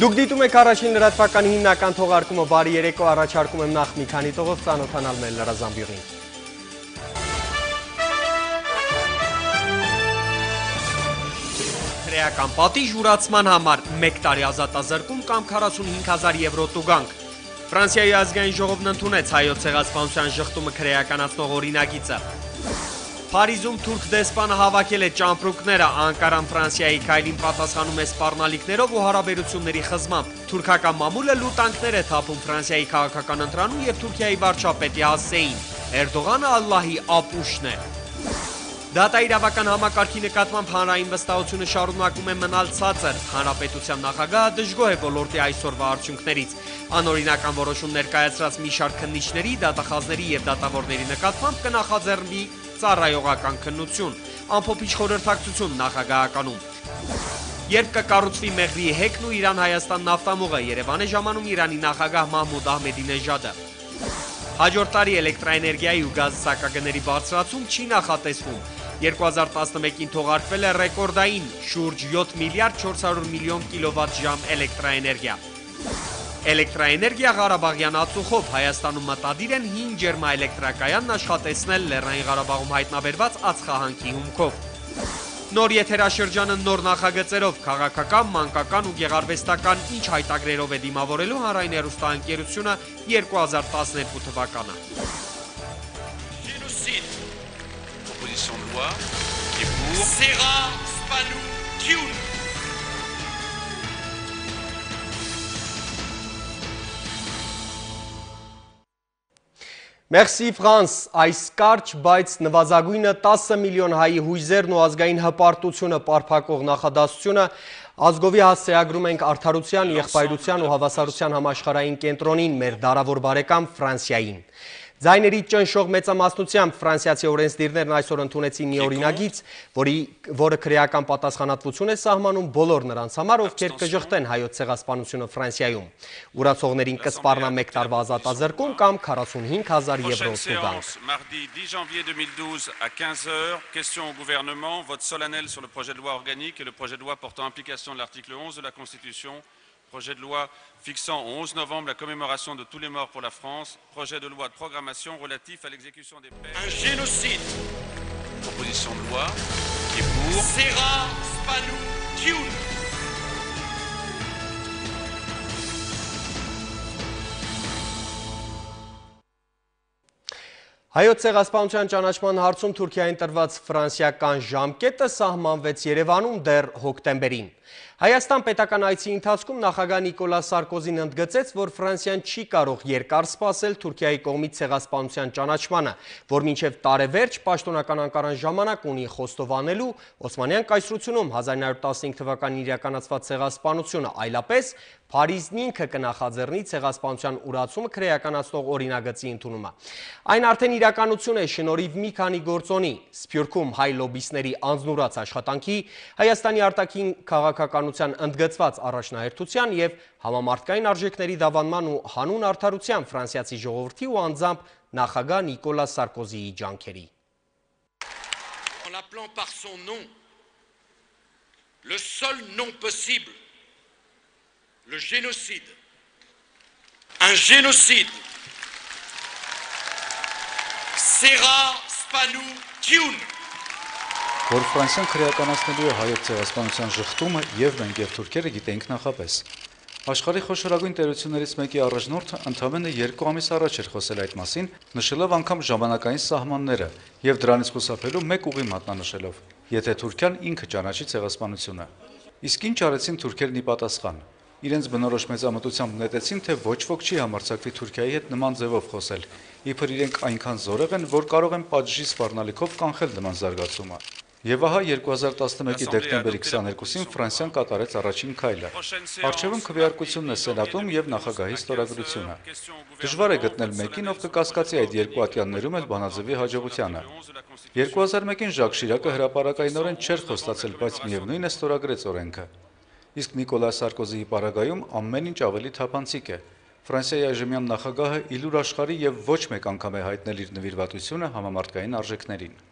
Դուք դիտում եք առաջին լրատվականի հիմնական թողարկումը բարի երեկո առաջարկում եմ նախ մի քանի տողով ծանոթանալ մեր լրազամբյուղին։ Հրեական պատիժ ուրացման համար 1 տարի ազատազրկում կամ 45000 եվրո տուգանք։ Ֆրանսիայի ազգային ժողովն ընդունեց հայոց ցեղասպանության շղթումը քրեականացնող օրինագիծը։ Փարիզում թուրք դեսպանը հավաքել է ճամպրուկները, Անկարան Ֆրանսիայի քայլին պատասխանում է սպառնալիքներով ու հարաբերությունների խզմամբ։ Թուրքական մամուլը լուտանքներ է թափում Ֆրանսիայի քաղաքական ընտրանում եւ Թուրքիայի վարչապետի հասցեին։ Էրդողանը Ալլահի ապուշն է։ Դատաիրավական համակարգի նկատմամբ հանրային վստահությունը շարունակում է մնալ ցածր։ Հանրապետության նախագահը դժգոհ է ոլորտի այսօրվա արդյունքներից։ Անօրինական որոշում ներկայացրած մի շարք քննիչների, դատախազների եւ դատավորների նկատմամբ կնախաձեռնվի ծառայողական քննություն, ամփոփիչ խորհրդակցություն նախագահականում։ Երբ կկառուցվի Մեղրի հեկն ու Իրան-Հայաստան նավթամուղը, Երևան է ժամանում Իրանի նախագահ Մահմուդ Ահմեդինեժադը։ Հաջորդ տարի էլեկտրաէներգիայի ու գազի սակագների բարձրացում չի նախատեսվում։ 2011-ին թողարկվել է ռեկորդային շուրջ 7 միլիարդ 400 միլիոն կիլովատ ժամ էլեկտրաէներգիա։ Էլեկտրաէներգիա Ղարաբաղյան ածուխով Հայաստանում մտադիր են 5 ջերմաէլեկտրակայանն աշխատեցնել Լեռնային Ղարաբաղում հայտնաբերված ածխահանքի հումքով։ Նոր եթերաշրջանը նոր նախագծերով քաղաքական, մանկական ու գեղարվեստական ինչ հայտագրերով է դիմավորելու հանրային հեռուստաընկերությունը 2012 թվականը։. Proposition de loi qui est pour. Serra Spanou Kioun. Մերսի Ֆրանս, այս կարճ, բայց նվազագույնը 10 միլիոն հայի հույզերն ու ազգային հպարտությունը պարփակող նախադասությունը ազգովի հասցեագրում ենք արդարության, եղբայրության ու հավասարության համաշխարհային կենտրոնին մեր դարավոր բարեկամ Ֆրանսիային։ Ձայների ճնշող մեծամասնությամբ ֆրանսիացի օրենսդիրներն այսօր ընդունեցին մի օրինագիծ, որի, որը քրեական պատասխանատվություն է սահմանում բոլոր նրանց համար, ովքեր կժխտեն հայոց ցեղասպանությունը Ֆրանսիայում։ Ուրացողներին կսպառնա 1 տարվա ազատազրկում կամ 45000 եվրո տուգանք։ Mardi 10 janvier 2012 à 15h, question au gouvernement, vote solennel sur le projet de loi organique et le projet de loi portant application de l'article 11 de la Constitution projet de loi fixant au 11 novembre la commémoration de tous les morts pour la France, projet de loi de programmation relatif à l'exécution des peines. Un génocide. Proposition de loi qui est pour. Serra Spanou Kioun. Հայոց ցեղասպանության ճանաչման հարցում Թուրքիային տրված ֆրանսիական ժամկետը սահմանվեց Երևանում դեռ հոկտեմբերին։ Հայաստան պետական այցի ընթացքում նախագահ Նիկոլա Սարկոզին ընդգծեց, որ Ֆրանսիան չի կարող երկար սպասել Թուրքիայի կողմից ցեղասպանության ճանաչմանը, որ մինչև տարեվերջ պաշտոնական Անկարան ժամանակ ունի խոստովանելու Օսմանյան կայսրությունում 1915 թվականին իրականացված ցեղասպանությունը, այլապես Փարիզն ինքը կնախաձեռնի ցեղասպանության ուրացումը քրեականացնող օրինագծի ընդունումը։ Այն արդեն իրականություն է շնորհիվ մի քանի գործոնի՝ Սփյուռքում հայ լոբիստների անznուրաց աշխատանքի, Հայաստանի արտաքին քաղաքականության ընդգծված առաջնահերթության եւ համամարտկային արժեքների դավանման ու հանուն արդարության ֆրանսիացի ժողովրդի ու անձամբ նախագահ Նիկոլա Սարկոզիի ջանքերի։ En l'appelant par son nom, le seul nom possible le génocide. Un génocide. Serra Spanou Kioun. Որ Ֆրանսիան քրեականացնելու է հայոց ցեղասպանության շղթումը եւ մենք եւ թուրքերը գիտենք նախապես։ Աշխարհի խոշորագույն տերություններից մեկի առաջնորդը ընդամենը 2 ամիս առաջ էր խոսել այդ մասին, նշելով անգամ ժամանակային սահմանները եւ դրանից խուսափելու մեկ ուղի մատնանշելով. եթե Թուրքիան ինքը ճանաչի ցեղասպանությունը։ Իսկ ինչ արեցին թուրքերն ի պատասխան իրենց բնորոշ մեծամտությամբ նետեցին, թե ոչ ոք չի համարձակվի Թուրքիայի հետ նման ձևով խոսել, իբր իրենք այնքան զորեղ են, որ կարող են պատժի սպառնալիքով կանխել նման զարգացումը։ Եվ ահա 2011-ի դեկտեմբերի 22-ին Ֆրանսիան կատարեց առաջին քայլը։ Արչևում քվեարկությունն է Սենատում եւ նախագահի ստորագրությունը։ Դժվար է գտնել մեկին, ով կկասկածի այդ երկու ատյաններում էլ բանաձևի հաջողությանը։ 2001-ին Ժակ Շիրակը հրաապարակայինորեն չէր խոստացել, բայց միևնույն է ստորագրեց օրենքը իսկ Նիկոլա Սարկոզիի պարագայում ամեն ինչ ավելի թափանցիկ է։ Ֆրանսիայի այժմյան նախագահը իլուր աշխարհի եւ ոչ մեկ անգամ է հայտնել իր նվիրվածությունը համամարտկային արժեքներին։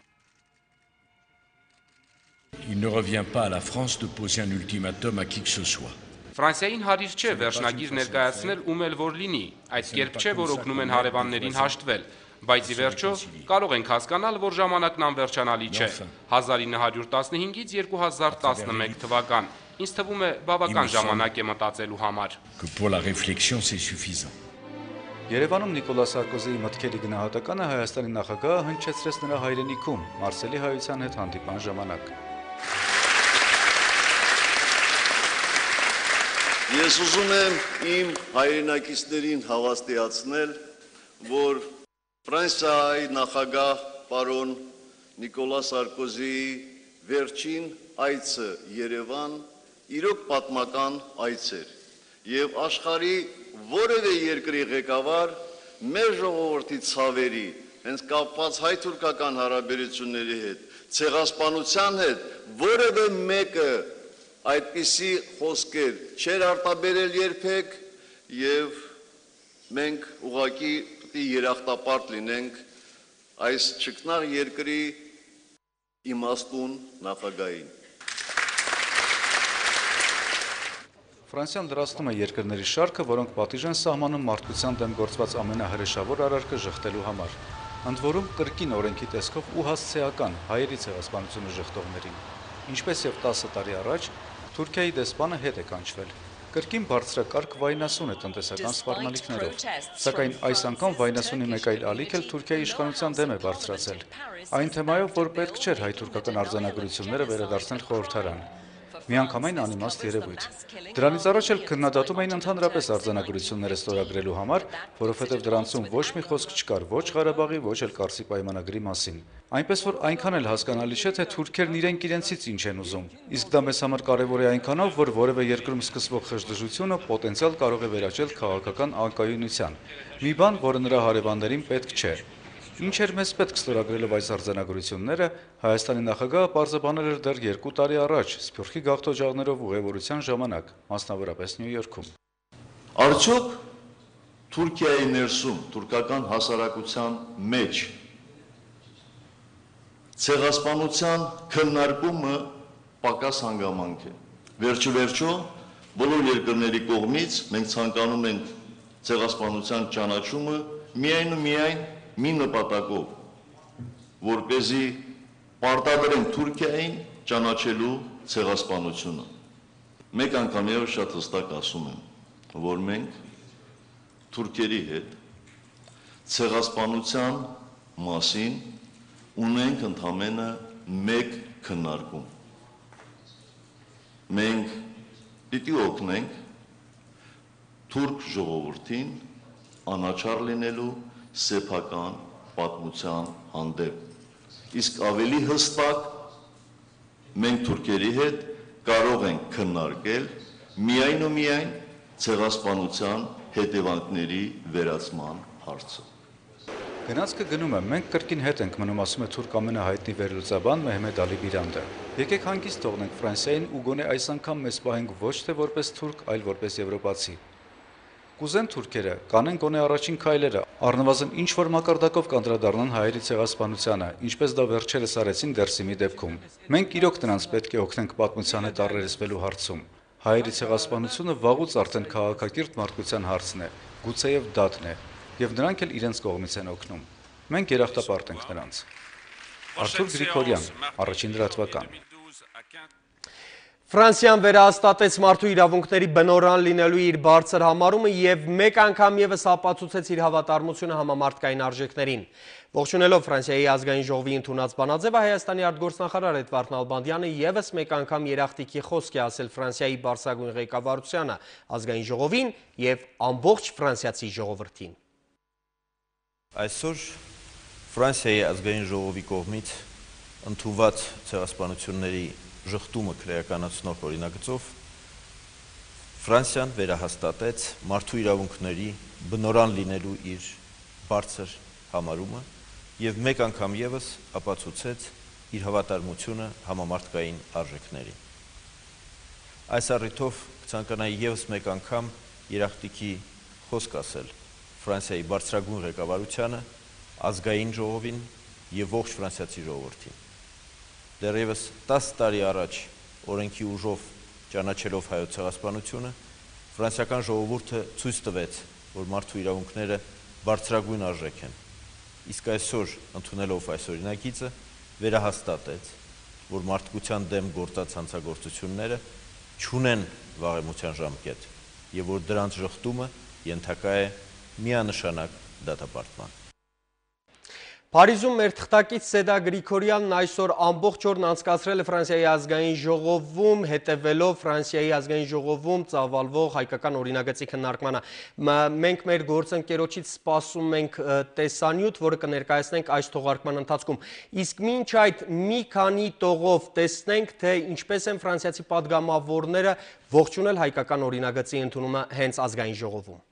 Il ne revient pas à la France de poser un ultimatum à qui que ce soit. Ֆրանսիային հարիր չէ վերջնագիր ներկայացնել ում էլ որ լինի, այդ կերպ չէ, որ օգնում են հարևաններին հաշտվել, բայց ի վերջո կարող ենք հասկանալ, որ ժամանակն անվերջանալի չէ։ 1915-ից 2011 թվական ինձ թվում է բավական ժամանակ է մտածելու համար։ que pour la réflexion c'est suffisant. Երևանում Նիկոլա Սարկոզիի մտքերի գնահատականը Հայաստանի նախագահը հնչեցրեց նրա հայրենիքում Մարսելի հայության հետ հանդիպան ժամանակ։ Ես ուզում եմ իմ հայրենակիցներին հավաստիացնել, որ Ֆրանսիայի նախագահ պարոն Նիկոլա Սարկոզիի վերջին այցը Երևան իրոք պատմական այց էր եւ աշխարի որևէ երկրի ղեկավար մեր ժողովրդի ցավերի հենց կապված հայ-թուրքական հարաբերությունների հետ ցեղասպանության հետ որևէ մեկը այդպիսի խոսքեր չեր արտաբերել երբեք եւ մենք ուղակի պետք է երախտապարտ լինենք այս ճկնաղ երկրի իմաստուն նախագահին Ֆրանսիան լրացնում է երկրների շարքը, որոնք պատիժ են սահմանում մարդկության դեմ գործված ամենահրեշավոր արարքը շղթելու համար։ Ընդ որում կրկին օրենքի տեսքով ու հասցեական հայերի ցեղասպանությունը շղթողներին։ Ինչպես եւ 10 տարի առաջ Թուրքիայի դեսպանը հետ է կանչվել։ Կրկին բարձրակարգ վայնասուն է տնտեսական սպառնալիքներով, սակայն այս անգամ վայնասունի մեկ այլ ալիք էլ Թուրքիայի իշխանության դեմ է բարձրացել։ Այն թեմայով, որ պետք չէր հայ-թուրքական արձանագրությունները վերադարձնել խորհրդարան միանգամայն անիմաստ երևույթ։ Դրանից առաջ էլ քննադատում էին ընդհանրապես արձանագրությունները ստորագրելու համար, որովհետև դրանցում ոչ մի խոսք չկար ոչ Ղարաբաղի, ոչ էլ Կարսի պայմանագրի մասին։ Այնպես որ այնքան էլ հասկանալի չէ, թե թուրքերն իրենք իրենցից ինչ են ուզում։ Իսկ դա մեզ համար կարևոր է այնքանով, որ որևէ երկրում սկսվող խժդժությունը պոտենցիալ կարող է վերաճել քաղաքական անկայունության։ Մի բան, որը նրա հարևաններին պետք չէ։ Ինչ էր մեզ պետք ստորագրելով այս արձանագրությունները, Հայաստանի նախագահը պարզաբանել էր դեռ 2 տարի առաջ Սփյուռքի գաղթօջախներով ուղևորության ժամանակ, մասնավորապես Նյու Յորքում։ Արդյոք Թուրքիայի ներսում թուրքական հասարակության մեջ ցեղասպանության քննարկումը պակաս հանգամանք է։ Վերջի վերջո բոլոր երկրների կողմից մենք ցանկանում ենք ցեղասպանության ճանաչումը միայն ու միայն մի նպատակով, որ เป զի պարտադրեն Թուրքիային ճանաչելու ցեղասպանությունը։ Մեկ անգամ եւս շատ հստակ ասում եմ, որ մենք թուրքերի հետ ցեղասպանության մասին ունենք ընդամենը մեկ քննարկում։ Մենք պիտի օգնենք թուրք ժողովրդին անաչար լինելու սեփական պատմության հանդեպ։ Իսկ ավելի հստակ մենք թուրքերի հետ կարող ենք քննարկել միայն ու միայն ցեղասպանության հետևանքների վերացման հարցը։ Գնացքը գնում է, մենք կրկին հետ ենք մնում, ասում է թուրք ամենահայտնի վերլուծաբան Մեհմեդ Ալի Բիրանդը։ Եկեք հանգիստ թողնենք Ֆրանսիային ու գոնե այս անգամ մեզ պահենք ոչ թե որպես թուրք, այլ որպես եվրոպացի։ Կուզեն թուրքերը կանեն գոնե առաջին քայլերը, առնվազն ինչ որ մակարդակով կանդրադառնան հայերի ցեղասպանությանը, ինչպես դա վերջերս արեցին Դերսիմի դեպքում։ Մենք իրոք նրանց պետք է օգնենք պատմության հետ առերեսվելու հարցում։ Հայերի ցեղասպանությունը վաղուց արդեն քաղաքակիրթ մարդկության հարցն է, գուցեև դատն է, եւ նրանք էլ իրենց կողմից են օգնում։ Մենք երախտապարտ ենք նրանց։ Արթուր Գրիգորյան, առաջին լրատվական։ Ֆրանսիան վերահաստատեց մարդու իրավունքների բնորան լինելու իր բարձր համարումը եւ մեկ անգամ եւս ապացուցեց իր հավատարմությունը համամարտկային արժեքներին։ Ողջունելով Ֆրանսիայի ազգային ժողովի ընդունած բանաձևը Հայաստանի արտգործնախարար Էդվարդ Նալբանդյանը եւս մեկ անգամ երախտիկի խոսք է ասել Ֆրանսիայի բարձրագույն ղեկավարությանը, ազգային ժողովին եւ ամբողջ ֆրանսիացի ժողովրդին։ Այսօր Ֆրանսիայի ազգային ժողովի կողմից ընդունված ցեղասպանությունների ժխտումը քրեականացնող օրինագծով Ֆրանսիան վերահաստատեց մարդու իրավունքների բնորան լինելու իր բարձր համարումը եւ մեկ անգամ եւս ապացուցեց իր հավատարմությունը համամարտկային արժեքներին։ Այս առիթով կցանկանայի եւս մեկ անգամ երախտիկի խոսք ասել Ֆրանսիայի բարձրագույն ղեկավարությանը, ազգային ժողովին եւ ողջ ֆրանսիացի ժողովրդին։ Դեռևս 10 տարի առաջ օրենքի ուժով ճանաչելով հայոց ցեղասպանությունը, ֆրանսիական ժողովուրդը ցույց տվեց, որ մարդու իրավունքները բարձրագույն արժեք են։ Իսկ այսօր ընդունելով այս օրինագիծը վերահաստատեց, որ մարդկության դեմ գործած հանցագործությունները չունեն վաղեմության ժամկետ եւ որ դրանց շղթումը ենթակա է միանշանակ դատապարտման։ Փարիզում մեր թղթակից Սեդա Գրիգորյանն այսօր ամբողջ օրն անցկացրել է Ֆրանսիայի ազգային ժողովում, հետևելով Ֆրանսիայի ազգային ժողովում ծավալվող հայկական օրինագծի քննարկմանը։ Մենք մեր գործընկերոջից սպասում ենք տեսանյութ, որը կներկայացնենք այս թողարկման ընթացքում։ Իսկ մինչ այդ մի քանի տողով տեսնենք, թե ինչպես են ֆրանսիացի падգամավորները ողջունել հայկական օրինագծի ընդունումը հենց ազգային ժողովում։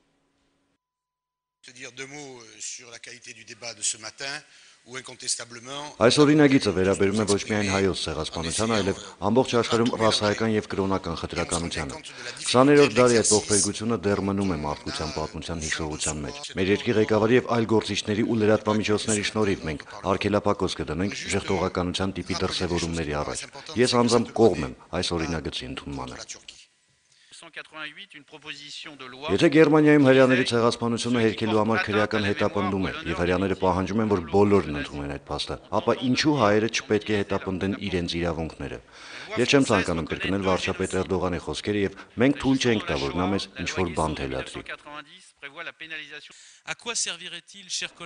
Այս օրինագիծը վերաբերում է ոչ միայն հայոց ցեղասպանությանը, այլև ամբողջ աշխարհում ռասայական եւ կրոնական խտրականությանը։ 20-րդ դարի այդ ողբերգությունը դեռ մնում է մարդկության պատմության հիշողության մեջ։ Մեր երկրի ղեկավարի եւ այլ գործիչների ու լրատվամիջոցների շնորհիվ մենք արգելափակոց կդնենք ժողովականության տիպի դրսևորումների առաջ։ Ես անձամբ կողմ եմ այս օրինագծի ընդունմանը։ Եթե Գերմանիայում հрьяաների ցեղասպանությունը հերքելու համար քրեական հետապնդում է եւ հрьяաները պահանջում են, որ բոլորն ընդունեն այդ փաստը, ապա ինչու հայերը չպետք է հետապնդեն իրենց իրավունքները։ Ես չեմ ցանկանում կրկնել վարչապետ Էրդողանի խոսքերը եւ մենք թույլ չենք տա, որ նա մեզ ինչ որ բան թելադրի։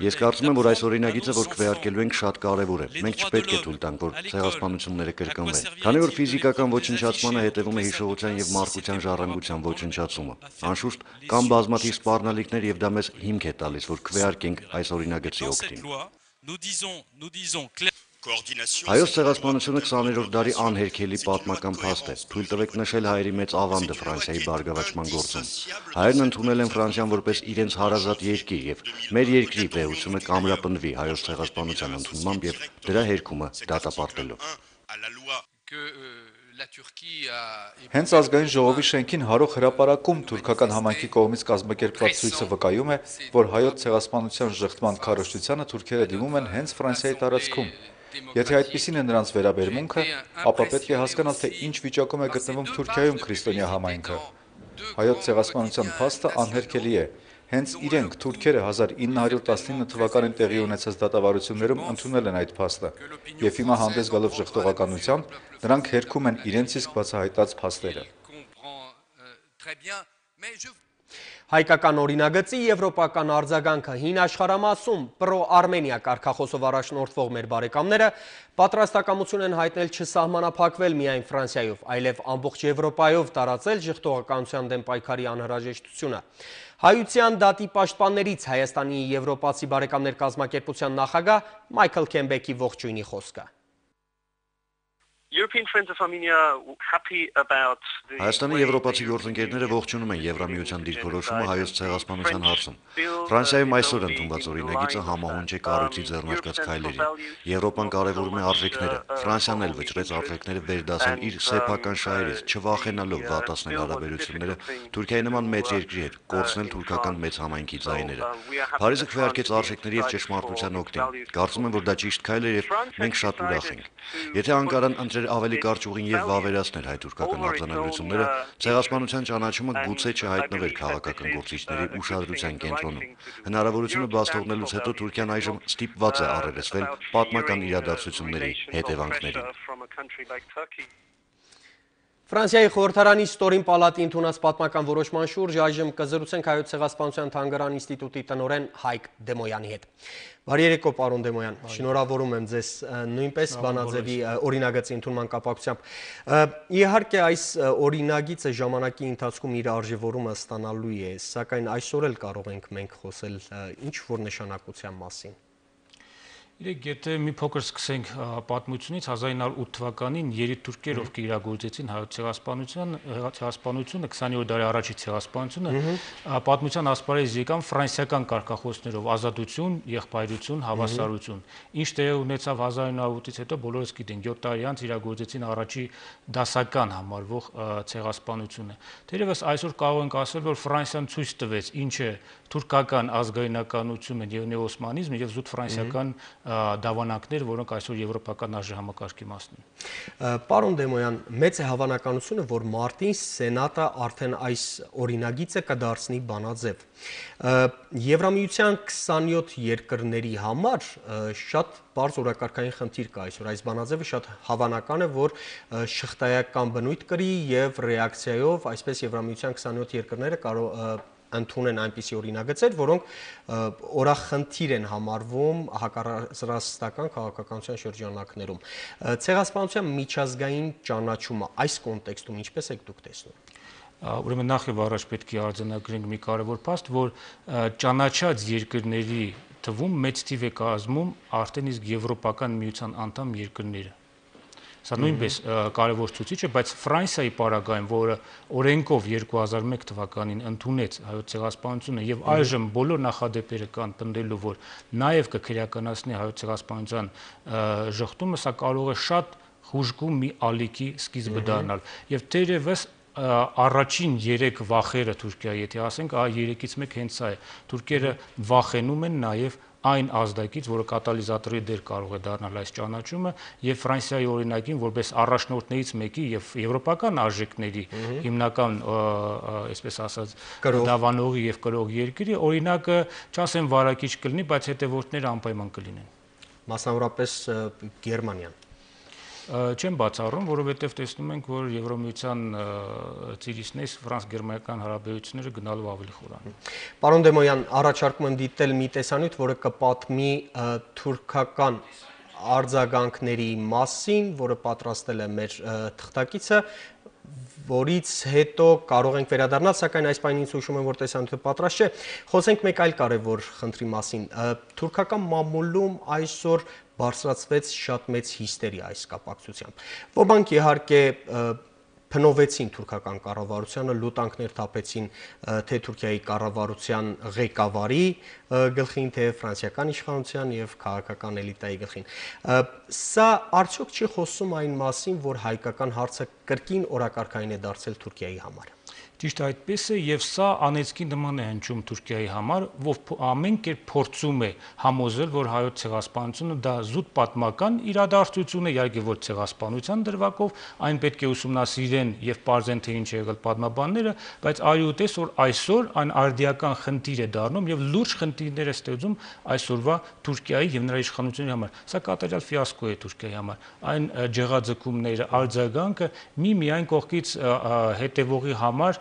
Ես կարծում եմ, որ այս օրինագիծը, որ քվեարկելու ենք, շատ կարևոր է։ Մենք չպետք է թույլ տանք, որ ցեղասպանությունները կրկնվեն։ Քանի որ ֆիզիկական ոչնչացմանը հետևում է հիշողության եւ մարդկության ժառանգության ոչնչացումը։ Անշուշտ կան բազմաթիվ սպառնալիքներ եւ դա մեզ հիմք է տալիս, որ քվեարկենք այս օրինագծի օգտին։ Հայոց ցեղասպանությունը 20-րդ դարի անհերքելի պատմական փաստ է։ Թույլ տվեք նշել հայերի մեծ ավանդը Ֆրանսիայի բարգավաճման գործում։ Հայերն ընդունել են Ֆրանսիան որպես իրենց հարազատ երկիր եւ մեր երկրի վեհությունը կամրապնդվի հայոց ցեղասպանության ընդունմամբ եւ դրա հերքումը դատապարտելով։ Հենց ազգային ժողովի շենքին հարող հրապարակում թուրքական համայնքի կողմից կազմակերպված ցույցը վկայում է, որ հայոց ցեղասպանության ժխտման քարոշչությանը թուրքերը դիմում են հենց Ֆրանսիայի տարածքում։ Եթե այդպեսին է նրանց վերաբերմունքը, ապա պետք է հասկանալ, թե ինչ վիճակում է գտնվում Թուրքիայում քրիստոնյա համայնքը։ Հայոց ցեղասպանության փաստը անհերքելի է։ Հենց իրենք թուրքերը 1919 թվականին տեղի ունեցած դատավարություններում ընդունել են այդ փաստը, եւ հիմա հանդես գալով ժխտողականությամբ նրանք հերքում են իրենց իսկ բացահայտած փաստերը։ Հայկական օրինագծի եվրոպական արձագանքը հին աշխարամասում պրո-Արմենիա կարգախոսով առաջնորդվող մեր բարեկամները պատրաստակամություն են հայտնել չսահմանափակվել միայն Ֆրանսիայով, այլև ամբողջ Եվրոպայով տարածել ժխտողականության դեմ պայքարի անհրաժեշտությունը։ Հայության դատի պաշտպաններից Հայաստանի եվրոպացի բարեկամներ կազմակերպության նախագահ Մայքլ Քեմբեկի ողջույնի խոսքը։ Հայաստանի եվրոպացի գործընկերները ողջունում են Եվրամիության դիրքորոշումը հայոց ցեղասպանության հարցում։ Ֆրանսիայում այսօր ընդունված օրինագիծը համահունչ է կառույցի ձեռնարկած քայլերին։ Եվրոպան կարևորում է արժեքները։ Ֆրանսիան էլ վճռեց արժեքները վերդասել իր սեփական շահերից, չվախենալով վատացնել հարաբերությունները Թուրքիայի նման մեծ երկրի հետ, կորցնել թուրքական մեծ համայնքի ձայները։ Փարիզը քվեարկեց արժեքների եւ ճշմարտության օգտին։ Կարծում եմ, որ դա ճիշտ քայլ է եւ մենք շատ ուրախ ենք։ Եթե Անկարան ընտրել էր ավելի կարճ ուղին եւ վավերացնել հայ-թուրքական արձանագրությունները, ցեղասպանության ճանաչումը գուցե չհայտնվեր քաղաքական գործիչների ուշադրության կենտրոնում։ Հնարավորությունը բաց թողնելուց հետո Թուրքիան այժմ ստիպված է առերեսվել պատմական իրադարձությունների հետևանքներին։ Ֆրանսիայի խորհրդարանի ստորին պալատի ընդունած պատմական որոշման շուրջ այժմ կզրուցենք հայոց ցեղասպանության թանգարան ինստիտուտի տնօրեն Հայկ Դեմոյանի հետ։ Բարի երեկո, պարոն Դեմոյան։ Շնորհավորում եմ ձեզ նույնպես բանաձևի օրինագծի ընդունման կապակցությամբ։ Իհարկե այս օրինագիծը ժամանակի ընթացքում իր արժևորումը ստանալու է, սակայն այսօր էլ կարող ենք մենք խոսել ինչ որ նշանակության մասին։ Իրեք, եթե մի փոքր սկսենք պատմությունից 1908 թվականին երիտուրքեր, ովքեր իրագործեցին հայոց ցեղասպանության, ցեղասպանությունը 20-րդ դարի առաջի ցեղասպանությունը, պատմության ասպարեզ եկան ֆրանսիական կարգախոսներով ազատություն, եղբայրություն, հավասարություն։ Ինչ տեղի ունեցավ 1908-ից հետո բոլորս գիտենք, 7 տարի անց իրագործեցին առաջի դասական համարվող ցեղասպանությունը։ Թերևս այսօր կարող ենք ասել, որ Ֆրանսիան ցույց տվեց ինչ է թուրքական ազգայնականությունը եւ նեոսմանիզմը եւ զուտ ֆրանսիական դավանանքներ, որոնք այսօր եվրոպական արժե համակարգի մասն են։ Պարոն Դեմոյան, մեծ է հավանականությունը, որ մարտին սենատը արդեն այս օրինագիծը կդարձնի բանաձև։ Եվրամիության 27 երկրների համար շատ բարձ օրակարգային խնդիր կա այսօր։ Այս բանաձևը շատ հավանական է, որ շղթայական բնույթ կրի եւ ռեակցիայով այսպես Եվրամիության 27 երկրները կարող ընդունեն այնպիսի օրինագծեր, որոնք օրախնդիր են համարվում հակառասրաստական քաղաքականության շրջանակներում։ Ցեղասպանության միջազգային ճանաչումը այս կոնտեքստում ինչպես եք դուք տեսնում ուրեմն նախ եւ առաջ պետք է արձանագրենք մի կարևոր փաստ, որ ճանաչած երկրների թվում մեծ թիվ է կազմում արդեն իսկ եվրոպական միության անդամ երկրները։ Սա նույնպես կարևոր ցուցիչ է, բայց Ֆրանսիայի պարագայում, որը օրենքով 2001 թվականին ընդունեց հայոց ցեղասպանությունը եւ այժմ բոլոր նախադեպերը կան պնդելու, որ նաեւ կքրեականացնի հայոց ցեղասպանության ժխտումը, սա կարող է շատ խուժկու մի ալիքի սկիզբը դառնալ։ Եվ թերևս առաջին 3 վախերը Թուրքիայի, եթե ասենք, ահա 3-ից մեկ հենց սա է։ Թուրքերը վախենում են նաև այն ազդակից, որը կատալիզատորի դեր կարող է դառնալ այս ճանաչումը եւ Ֆրանսիայի օրինակին որպես առաջնորդներից մեկի եւ եվրոպական արժեքների հիմնական այսպես ասած դավանողի եւ կրող երկրի օրինակը չասեմ վարակիչ կլինի, բայց հետեւորդները անպայման կլինեն։ Մասնավորապես Գերմանիան չեմ բացառում, որովհետև տեսնում ենք, որ Եվրոմիության ծիրիսնես ֆրանս-գերմանական հարաբերությունները գնալու ավելի խորան։ Պարոն Դեմոյան, առաջարկում եմ դիտել մի տեսանյութ, որը կպատմի թուրքական արձագանքների մասին, որը պատրաստել է մեր թղթակիցը, որից հետո կարող ենք վերադառնալ, սակայն այս պայն ինձ հուշում եմ, որ տեսանյութը պատրաստ չէ։ Խոսենք մեկ այլ կարևոր խնդրի մասին։ Թուրքական մամուլում այսօր բարձրացվեց շատ մեծ հիստերիա այս կապակցությամբ։ Ոմանք իհարկե փնովեցին թուրքական կառավարությանը, լուտանքներ թափեցին թե Թուրքիայի կառավարության ղեկավարի գլխին, թե ֆրանսիական իշխանության եւ քաղաքական էլիտայի գլխին։ Սա արդյոք չի խոսում այն մասին, որ հայկական հարցը կրկին օրակարգային է դարձել Թուրքիայի համար։ Ճիշտ այդպես է եւ սա անեցքի նման է հնչում Թուրքիայի համար, որ ամեն կերպ փորձում է համոզել, որ հայոց ցեղասպանությունը դա զուտ պատմական իրադարձություն է, իհարկե որ ցեղասպանության դրվագով այն պետք է ուսումնասիրեն եւ parzեն թե ինչ է եղել պատմաբանները, բայց այուտես որ այսօր այն արդիական խնդիր է դառնում եւ լուրջ խնդիրներ է ստեղծում այսօրվա Թուրքիայի եւ նրա իշխանությունների համար։ Սա կատարյալ ֆիասկո է Թուրքիայի համար։ Այն ջեղաձգումները, արձագանքը մի միայն կողքից հետևողի համար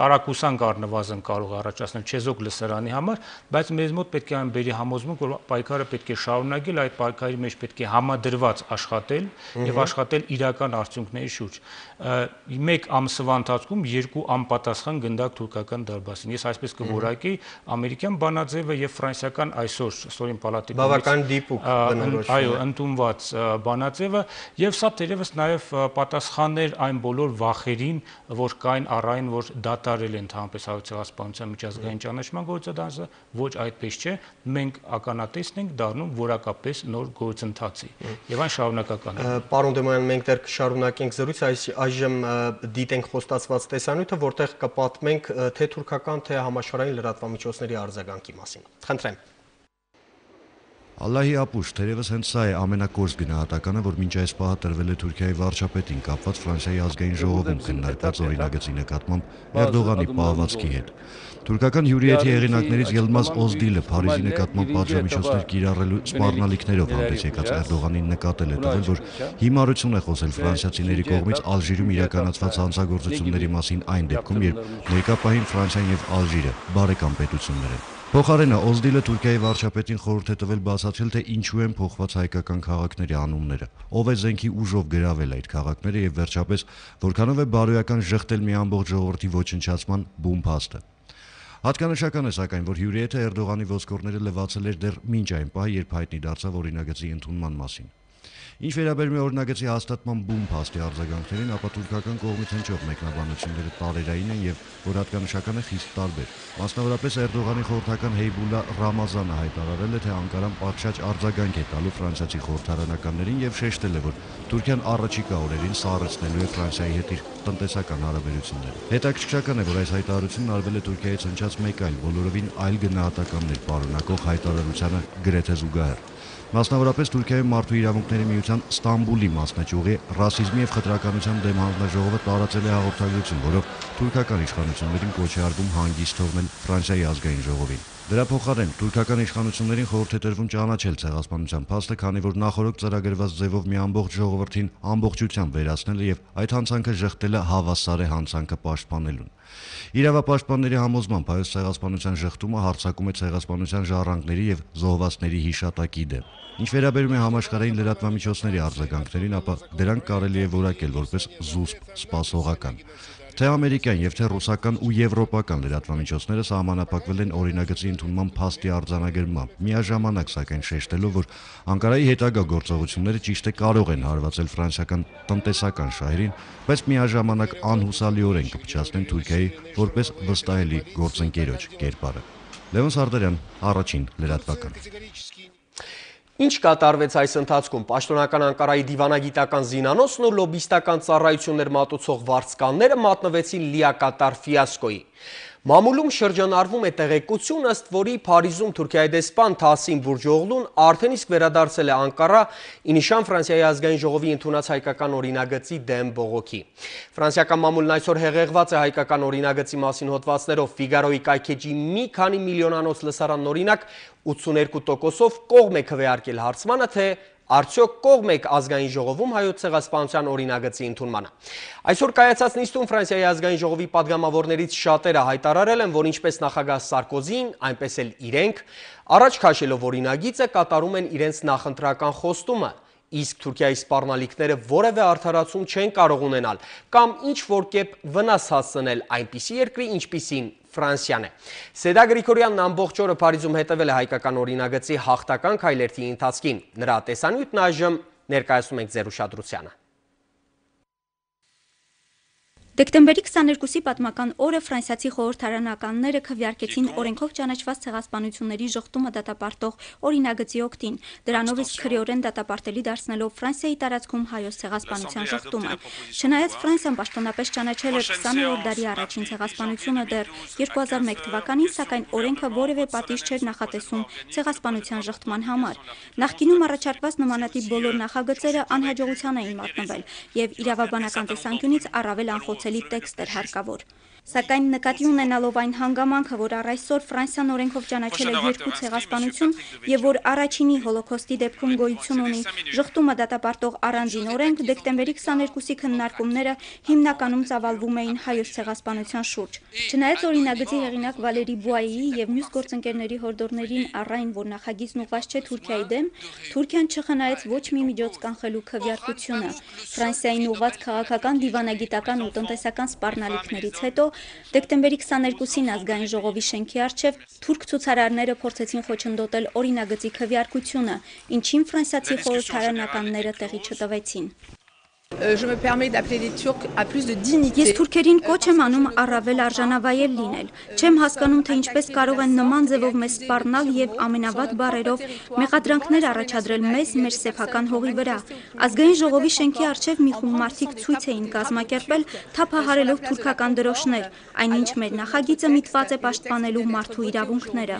տարակուսանք առնվազն կարող առաջացնել չեզոք լսարանի համար, բայց մեզ մոտ պետք է այն բերի համոզմունք, որ պայքարը պետք է շարունակել, այդ պայքարի մեջ պետք է համադրված աշխատել եւ աշխատել իրական արդյունքների շուրջ։ Մեկ ամսվա ընթացքում երկու անպատասխան գնդակ թուրքական դարբասին։ Ես այսպես կորակեի ամերիկյան բանաձևը եւ ֆրանսիական այսօր ստորին պալատի բավական դիպուկ բնորոշում։ Այո, ընդունված բանաձևը եւ սա թերևս նաեւ պատասխաններ այն բոլոր վախերին, որ կային առայն, որ դատա կատարել են ընդհանրապես հայոցեղասպանության միջազգային ճանաչման գործադասը, ոչ այդպես չէ, մենք ականատեսն ենք դառնում որակապես նոր գործընթացի եւ այն շարունակական է։ Պարոն Դեմոյան, մենք դեռ կշարունակենք զրույցը, այժմ դիտենք խոստացված տեսանյութը, որտեղ կպատմենք թե թուրքական, թե համաշխարհային լրատվամիջոցների արձագանքի մասին։ Խնդրեմ։ Ալլահի ապուշ, թերևս հենց սա է ամենակորս գնահատականը, որ մինչ այս պահը տրվել է Թուրքիայի վարչապետին կապված Ֆրանսիայի ազգային ժողովում քննարկված օրինագծի նկատմամբ Էրդողանի պահվածքի հետ։ Թուրքական հյուրիեթի հեղինակներից Ելմազ Օզդիլը Փարիզի նկատմամբ պատժամիջոցներ կիրառելու սպառնալիքներով հանդես եկած Էրդողանին նկատել է տվել, որ հիմարություն է խոսել ֆրանսիացիների կողմից Ալժիրում իրականացված հանցագործությունների մասին այն դեպքում, երբ ներկա պահին Ֆրանսիան եւ Ալժիրը բարեկամ պետություններ են։ Փոխարենը Օզդիլը Թուրքիայի վարչապետին խորհուրդ է տվել բացատրել, թե ինչու են փոխված հայկական քաղաքների անունները, ով է զենքի ուժով գրավել այդ քաղաքները եւ վերջապես որքանով է բարոյական շղթել մի ամբողջ ժողովրդի ոչնչացման բում փաստը։ Հատկանշական է սակայն, որ Հյուրիեթը Էրդողանի ոսկորները լվացել էր դեռ մինչ այն պահ, երբ հայտնի դարձավ օրինագծի ընդունման մասին։ Ինչ վերաբերում է օրինագծի հաստատման բում փաստի արձագանքներին, ապա թուրքական կողմից հնչող մեկնաբանությունները տարերային են եւ որ հատկանշական է խիստ տարբեր։ Մասնավորապես Էրդողանի խորհրդական Հեյբուլա Ռամազանը հայտարարել է, թե Անկարան պատշաճ արձագանք է տալու ֆրանսիացի խորհրդարանականներին եւ շեշտել է, որ Թուրքիան առաջիկա օրերին սառեցնելու է Ֆրանսիայի հետ իր տնտեսական հարաբերությունները։ Հետաքրքրական է, որ այս հայտարարությունն արվել է Թուրքիայից հնչած մեկ այլ բոլորովին այլ գնահատականներ պարունակող հայտարարությանը գրեթե զուգահեռ։ Մասնավորապես Թուրքիայում մարդու իրավունքների միության Ստամբուլի մասնաճյուղի ռասիզմի եւ խտրականության դեմ հանձնաժողովը տարածել է հաղորդագրություն, որով թուրքական իշխանություններին կոչ է արվում հանգիստ թողնել Ֆրանսիայի ազգային ժողովին։ Դրա փոխարեն թուրքական իշխանություններին խորհուրդ է տրվում ճանաչել ցեղասպանության փաստը, քանի որ նախորդ ծրագրված ձևով մի ամբողջ ժողովրդին ամբողջությամբ վերացնելը եւ այդ հանցանքը ժխտելը հավասար է հանցանքը պաշտպանելուն։ Իրավապաշտպանների համոզմամբ հայոց ցեղասպանության ժխտումը հարցակում է ցեղասպանության ժառանգների եւ զոհվածների հիշատակի դեմ։ Ինչ վերաբերում է համաշխարհային լրատվամիջոցների արձագանքներին, ապա դրանք կարելի է որակել որպես զուսպ սպասողական։ Թե ամերիկյան եւ թե ռուսական ու եվրոպական լրատվամիջոցները սահմանափակվել են օրինագծի ընդունման փաստի արձանագրմամբ։ Միաժամանակ սակայն շեշտելով, որ Անկարայի հետագա գործողությունները ճիշտ է կարող են հարվածել ֆրանսիական տնտեսական շահերին, բայց միաժամանակ անհուսալիորեն կփչացնեն Թուրքիայի որպես վստահելի գործընկերոջ կերպարը։ Լևոն Սարդարյան, առաջին լրատվական։ Ինչ կատարվեց այս ընթացքում պաշտոնական Անկարայի դիվանագիտական զինանոցն ու լոբիստական ծառայություններ մատուցող վարձկանները մատնվեցին լիակատար ֆիասկոյի։ Մամուլում շրջանառվում է տեղեկություն, ըստ որի Փարիզում Թուրքիայի դեսպան Թասին Բուրջօղլուն արդեն իսկ վերադարձել է Անկարա ինիշան Ֆրանսիայի ազգային ժողովի ընդունած հայկական օրինագծի դեմ բողոքի։ Ֆրանսիական մամուլն այսօր հեղեղված է հայկական օրինագծի մասին հոդվածներով Ֆիգարոյի կայքեջի մի քանի միլիոնանոց լսարանն օրինակ 82%-ով կողմ է քվեարկել հարցմանը, թե Արդյոք կողմ եք ազգային ժողովում հայոց ցեղասպանության օրինագծի ընդունմանը։ Այսօր կայացած նիստում Ֆրանսիայի ազգային ժողովի падգամավորներից շատերը հայտարարել են, որ ինչպես նախագահ Սարկոզին, այնպես էլ իրենք առաջ քաշելով օրինագիծը կատարում են իրենց նախընտրական խոստումը իսկ Թուրքիայի սպառնալիքները որևէ արդարացում չեն կարող ունենալ կամ ինչ որ կերպ վնաս հասցնել այնպիսի երկրի, ինչպիսին Ֆրանսիան է։ Սեդա Գրիգորյանն ամբողջ օրը Փարիզում հետևել է հայկական օրինագծի հաղթական քայլերթի ընթացքին։ Նրա տեսանյութն այժմ ներկայացնում ենք ձեր ուշադրությանը։ Դեկտեմբերի 22-ի պատմական օրը ֆրանսիացի խորհրդարանականները քվեարկեցին օրենքով ճանաչված ցեղասպանությունների ժխտումը դատապարտող օրինագծի օգտին, դրանով իսկ քրեորեն դատապարտելի դարձնելով Ֆրանսիայի տարածքում հայոց ցեղասպանության ժխտումը։ Չնայած Ֆրանսիան պաշտոնապես ճանաչել էր 20-րդ դարի առաջին ցեղասպանությունը դեռ 2001 թվականին, սակայն օրենքը որևէ պատիժ չէր նախատեսում ցեղասպանության ժխտման համար։ Նախկինում առաջարկված նմանատիպ բոլոր նախագծերը անհաջողության էին մատնվել եւ իրավաբանական տեսանկյունից առավել անխոցելի խոցելի տեքստ էր հարկավոր։ Սակայն նկատի ունենալով այն հանգամանքը, որ առ այսօր Ֆրանսիան օրենքով ճանաչել է երկու ցեղասպանություն եւ որ առաջինի հոլոկոստի դեպքում գոյություն ունի ժխտումը դատապարտող առանձին օրենք, դեկտեմբերի 22-ի քննարկումները հիմնականում ծավալվում էին հայոց ցեղասպանության շուրջ։ Չնայած օրինագծի հեղինակ Վալերի Բուայիի եւ մյուս գործընկերների հորդորներին առայն, որ նախագիծն ուղղված չէ Թուրքիայի դեմ, Թուրքիան չխնայեց ոչ մի միջոց կանխելու քվեարկությունը։ Ֆրանսիային ուղղված քաղաքական, դիվանագիտական ու տնտեսական սպառնալիքներից հետո Դեկտեմբերի 22-ին ազգային ժողովի շենքի առջև թուրք ցուցարարները փորձեցին խոչընդոտել օրինագծի քվեարկությունը, ինչին ֆրանսիացի խորհրդարանականները տեղի չտվեցին։ Ես թուրքերին կոչ եմ անում առավել արժանավայել լինել։ Չեմ հասկանում, թե ինչպես կարող են նման ձևով մեզ սպառնալ եւ ամենավատ բարերով մեղադրանքներ առաջադրել մեզ մեր սեփական հողի վրա։ Ազգային ժողովի շենքի առջև մի խումբ մարդիկ ցույց էին կազմակերպել, թափահարելով թուրքական դրոշներ, այնինչ մեր նախագիծը միտված է պաշտպանելու մարդու իրավունքները։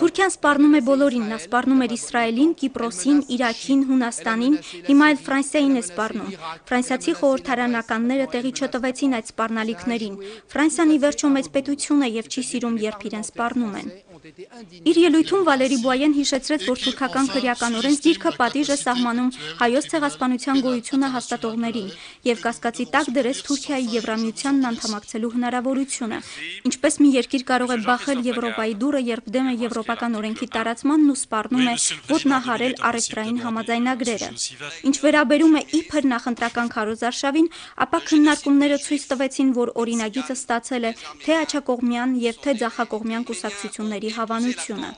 Թուրքիան սպառնում է բոլորին, նա սպառնում էր Իսրայելին, Կիպրոսին, Իրաքին, Հունաստանին, Գերմանիային, հիմա էլ Ֆրանսիային է սպառնում։ Ֆրանսիացի խորհրդարանականները տեղի չտվեցին այդ սպառնալիքներին։ Ֆրանսիան ի վերջո մեծ պետություն է եւ չի սիրում, երբ իրեն սպառնում են։ Իր ելույթում Վալերի Բուայեն հիշեցրեց, որ թուրքական քրեականորեն դիրքը պատիժ է սահմանում հայոց ցեղասպանության գոյությունը հաստատողներին եւ կասկածի տակ դրեց Թուրքիայի Եվրամիությանն անդամակցելու հնարավորությունը։ Ինչպես մի երկիր կարող է բախել Եվրոպայի դուրը, երբ դեմ է եվրոպական օրենքի տարածմանն ու սպառնում է ոտնահարել առևտրային համաձայնագրերը։ Ինչ վերաբերում է իբր նախընտրական քարոզարշավին, ապա քննարկումները ցույց տվեցին, որ օրինագիծը ստացել է թե աչակողմյան եւ թե ձախակողմյան կուսակցությունների հավանությունը։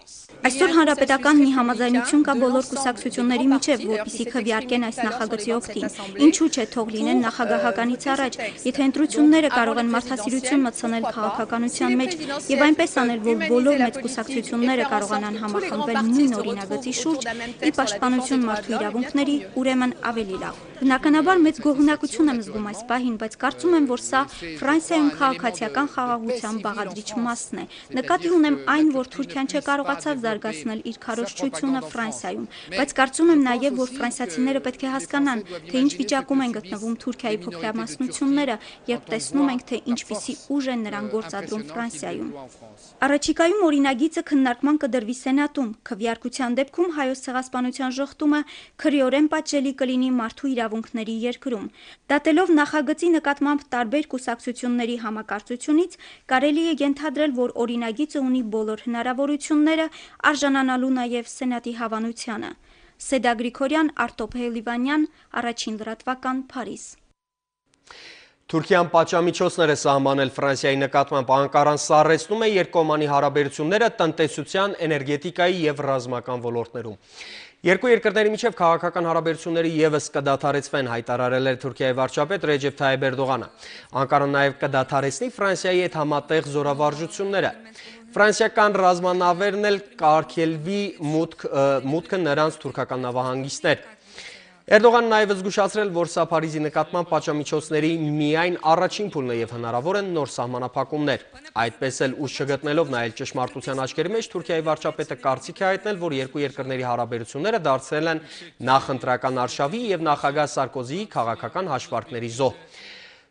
Այսօր հանրապետական մի համաձայնություն կա բոլոր կուսակցությունների միջև, որպիսի քվեարկեն այս նախագծի օգտին։ Ինչու՞ չէ թող լինեն նախագահականից առաջ, եթե ընտրությունները կարող են մարդասիրություն մտցնել քաղաքականության մեջ եւ այնպես անել, որ բոլոր մեծ կուսակցությունները կարողանան համախմբվել նույն օրինագծի շուրջ, ի պաշտպանություն մարդու իրավունքների, ուրեմն ավելի լավ։ Բնականաբար մեծ գոհունակություն եմ զգում այս պահին, բայց կարծում եմ, որ սա Ֆրանսիայում քաղաքացիական խաղաղության բաղադրիչ մասն է։ Նկատի ունեմ այն, որ Թուրքիան չկարողացավ զարգացնել իր քարոզչությունը Ֆրանսիայում, բայց կարծում եմ նաև, որ ֆրանսիացիները պետք է հասկանան, թե ինչ վիճակում են գտնվում Թուրքիայի փոքրամասնությունները, երբ տեսնում ենք, թե ինչպիսի ուժ են նրանք գործադրում Ֆրանսիայում։ Առաջիկայում օրինագիծը քննարկման կդրվի Սենատում։ Քվեարկության դեպքում հայոց ցեղասպանության ժողտումը քրեորեն պատժելի կլինի մարդու իրավունքների երկրում։ Դատելով նախագծի նկատմամբ տարբեր կուսակցությունների համակարծությունից, կարելի է ենթադրել, որ օրինագիծը ունի բոլոր հնարավորությունները արժանանալու նաև Սենատի հավանությանը։ Սեդա Գրիգորյան, Արտոփ Հելիվանյան, առաջին լրատվական, Փարիզ։ Թուրքիան պատժամիջոցներ է սահմանել Ֆրանսիայի նկատմամբ Անկարան սառեցնում է երկկողմանի հարաբերությունները տնտեսության, էներգետիկայի եւ ռազմական ոլորտներում։ Երկու երկրների միջև քաղաքական հարաբերությունները եւս կդադարեցվեն, հայտարարել է Թուրքիայի վարչապետ Ռեջեփ Թայիպ Էրդողանը։ Անկարան նաեւ կդադարեցնի Ֆրանսիայի հետ համատեղ զորավարժությունները։ Ֆրանսիական ռազմանավերն էլ կարգելվի մուտք, մուտքը նրանց թուրքական նավահանգիստներ։ Էրդողանն նաև զգուշացրել, որ սա Փարիզի նկատմամբ պատժամիջոցների միայն առաջին փուլն է եւ հնարավոր են նոր սահմանափակումներ։ Այդպես էլ ուշ չգտնելով նայել ճշմարտության աչքերի մեջ Թուրքիայի վարչապետը կարծիք է հայտնել, որ երկու երկրների հարաբերությունները դարձել են նախընտրական արշավի եւ նախագահ Սարկոզիի քաղաքական հաշվարկների զոհ։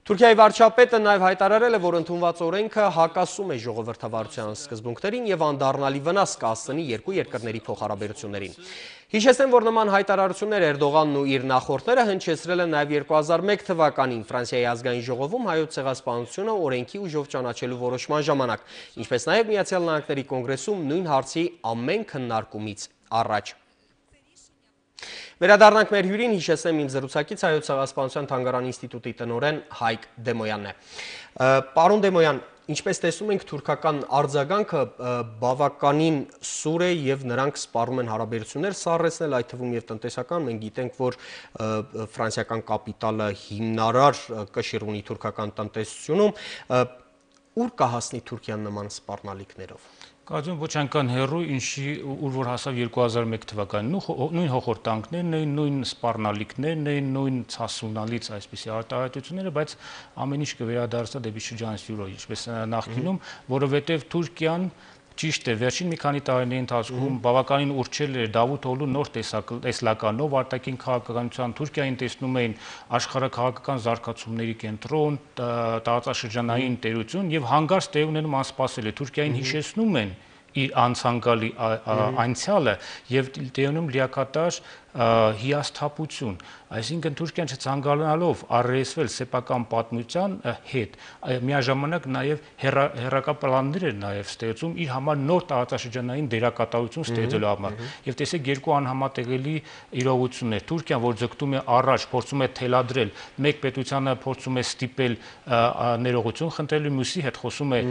Թուրքիայի վարչապետը նաև հայտարարել է, որ ընդունված օրենքը հակասում է ժողովրդավարության սկզբունքներին եւ անդառնալի վնաս կհասցնի երկու երկրների փոխհարաբերություններին։ Հիշեցնեմ, որ նման հայտարարություններ Էրդողանն ու իր նախորդները հնչեցրել են նաև 2001 թվականին Ֆրանսիայի ազգային ժողովում հայոց ցեղասպանությունը օրենքի ուժով ճանաչելու որոշման ժամանակ, ինչպես նաև Միացյալ Նահանգների կոնգրեսում նույն հարցի ամեն քննարկումից առաջ։ Վերադառնանք մեր հյուրին, հիշեցնեմ իմ զրուցակից հայոց ցեղասպանության թանգարան ինստիտուտի տնորեն Հայկ Դեմոյանն է։ Պարոն Դեմոյան, ինչպես տեսնում ենք թուրքական արձագանքը բավականին սուր է եւ նրանք սպառում են հարաբերություններ սառեցնել, այդ թվում եւ տնտեսական, մենք գիտենք, որ ֆրանսիական կապիտալը հիմնարար կշիռ ունի թուրքական տնտեսությունում, ուր կհասնի Թուրքիան նման սպառնալիքներով։ Կարծում ոչ այնքան հերրու, ինչի ուր որ հասավ 2001 թվականին, նույն հողորտանքներն էին, նույն սպառնալիքներն էին, նույն ցասունալից այսպիսի արտահայտությունները, բայց ամեն ինչ կվերադարձա դեպի շրջանցյուրը, ինչպես նախկինում, որովհետև Թուրքիան Ճիշտ է, վերջին մի քանի տարիների ընթացքում բավականին ուրճել էր Դավութ Օլու նոր տեսլականով արտաքին քաղաքականության Թուրքիային տեսնում էին աշխարհակաղակական զարգացումների կենտրոն, տարածաշրջանային տերություն եւ հանգարց տեղ ունենում անսպասել է Թուրքիային հիշեցնում են իր անցանկալի անցյալը եւ տեոնում լիակատար հիասթափություն Այսինքն Թուրքիան չցանկանալով առերեսվել սեփական պատմության հետ, միաժամանակ նաև հերակա պլաններ էր նաև ստեղծում իր համար նոր տարածաշրջանային դերակատարություն ստեղծելու համար։ Եվ տեսեք երկու անհամատեղելի իրողություններ։ Թուրքիան, որ ձգտում է առաջ, փորձում է թելադրել, մեկ պետությանը փորձում է ստիպել ներողություն խնդրելու, մյուսի հետ խոսում է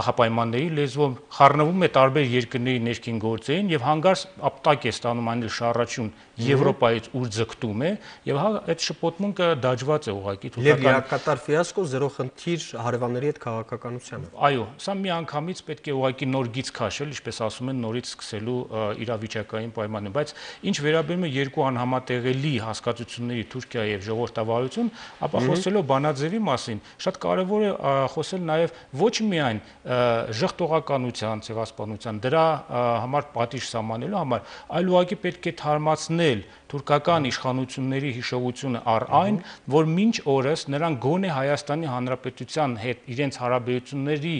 նախապայմանների լեզվով, խառնվում է տարբեր երկրների ներքին գործերին եւ հանգարց ապտակ է ստանում այն շարաչուն Եվրոպայից ուր ձգտում է եւ հա այդ շփոթմունքը դաջված է ուղակի թուրքական Եվ լիակատար ֆիասկո զերո խնդիր հարևանների հետ քաղաքականությանը։ Այո, սա մի անգամից պետք է ուղակի նոր գիծ քաշել, ինչպես ասում են, նորից սկսելու իրավիճակային պայմանը, բայց ինչ վերաբերում է երկու անհամատեղելի հասկացությունների Թուրքիա եւ ժողովրդավարություն, ապա խոսելով բանաձևի մասին, շատ կարեւոր է խոսել նաեւ ոչ միայն ժխտողականության, ցեղասպանության դրա համար պատիժ սահմանելու համար, այլ ուղղակի պետք է թարմացնել թուրքական իշխանությունների հիշողությունը առ այն, որ մինչ օրս նրանք գոնե Հայաստանի Հանրապետության հետ իրենց հարաբերությունների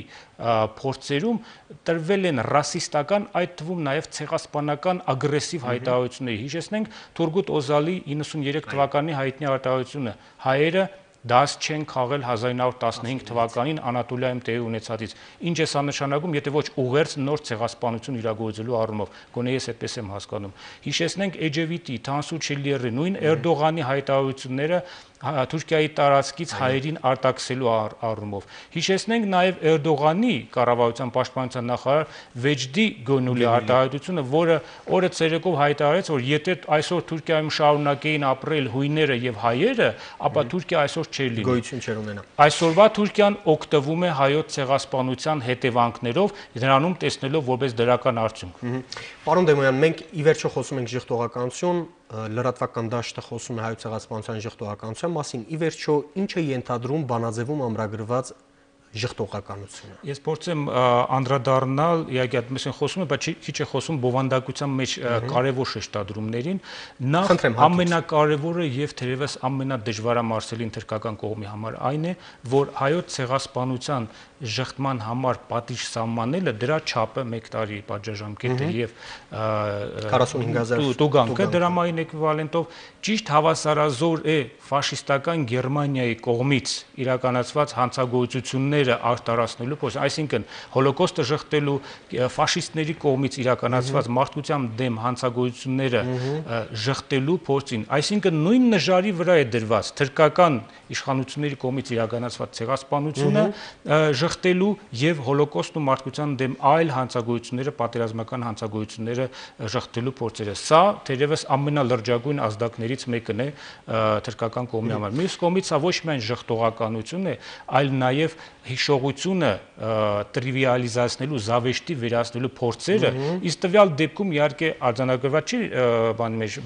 փորձերում տրվել են ռասիստական, այդ թվում նաև ցեղասպանական ագրեսիվ հայտարարությունների։ Հիշեցնենք Թուրգուտ Օզալի 93 թվականի հայտնի հայտարարությունը. հայերը դաս չեն քաղել 1915 թվականին Անատոլիայում տեղի ունեցածից։ Ինչ է սա նշանակում, եթե ոչ ուղերձ նոր ցեղասպանություն իրագործելու առումով։ Գոնե ես այդպես եմ հասկանում։ Հիշեցնենք Էջևիտի, Թանսու Չիլիերի, նույն Էրդողանի հայտարարությունները Թուրքիայի տարածքից հայերին արտաքսելու առումով։ Հիշեցնենք նաև Էրդողանի կառավարության պաշտպանության նախարար Վեջդի Գոնուլի արտահայտությունը, որը օրը ցերեկով հայտարարեց, որ եթե այսօր Թուրքիայում շարունակեին ապրել հույները եւ հայերը, ապա Թուրքիա այսօր չէր լինի։ Գոյություն չէր ունենա։ Այսօրվա Թուրքիան օգտվում է հայոց ցեղասպանության հետևանքներով, դրանում տեսնելով որպես դրական արդյունք։ Պարոն Դեմոյան, մենք ի վերջո խոսում ենք ժողովրդական լրատվական դաշտը խոսում է հայոց ցեղասպանության ժողովրդականության մասին, ի վերջո ինչ է ենթադրում բանաձևում ամրագրված ժխտողականությունը։ Ես փորձեմ անդրադառնալ, իհարկե այդպես են խոսում, բայց քիչ է խոսում բովանդակության մեջ կարևոր շեշտադրումներին։ Նախ ամենակարևորը եւ թերևս ամենադժվարամարսելի թրկական կողմի համար այն է, որ հայոց ցեղասպանության ժխտման համար պատիժ սահմանելը դրա չափը 1 տարի պատժաժամկետը եւ 45000 տուգանքը դրամային էկվիվալենտով ճիշտ հավասարազոր է ֆաշիստական Գերմանիայի կողմից իրականացված հանցագործությունները արտարացնելու փորձ, այսինքն հոլոկոստը ժխտելու ֆաշիստների կողմից իրականացված մարդկության դեմ հանցագործությունները ժխտելու փորձին, այսինքն նույն նժարի վրա է դրված թրկական իշխանությունների կողմից իրականացված ցեղասպանությունը ժխտելու եւ հոլոկոստն ու մարդկության դեմ այլ հանցագործությունները, պատերազմական հանցագործությունները ժխտելու փորձերը։ Սա թերևս ամենալրջագույն ազդակներից մեկն է թրկական կողմի համար։ Մյուս կողմից սա ոչ միայն ժխտողականություն է, այլ նաեւ հիշողությունը տրիվիալիզացնելու, զավեշտի վերացնելու փորձերը, իսկ տվյալ դեպքում իհարկե արձանագրված չի բանի մեջ,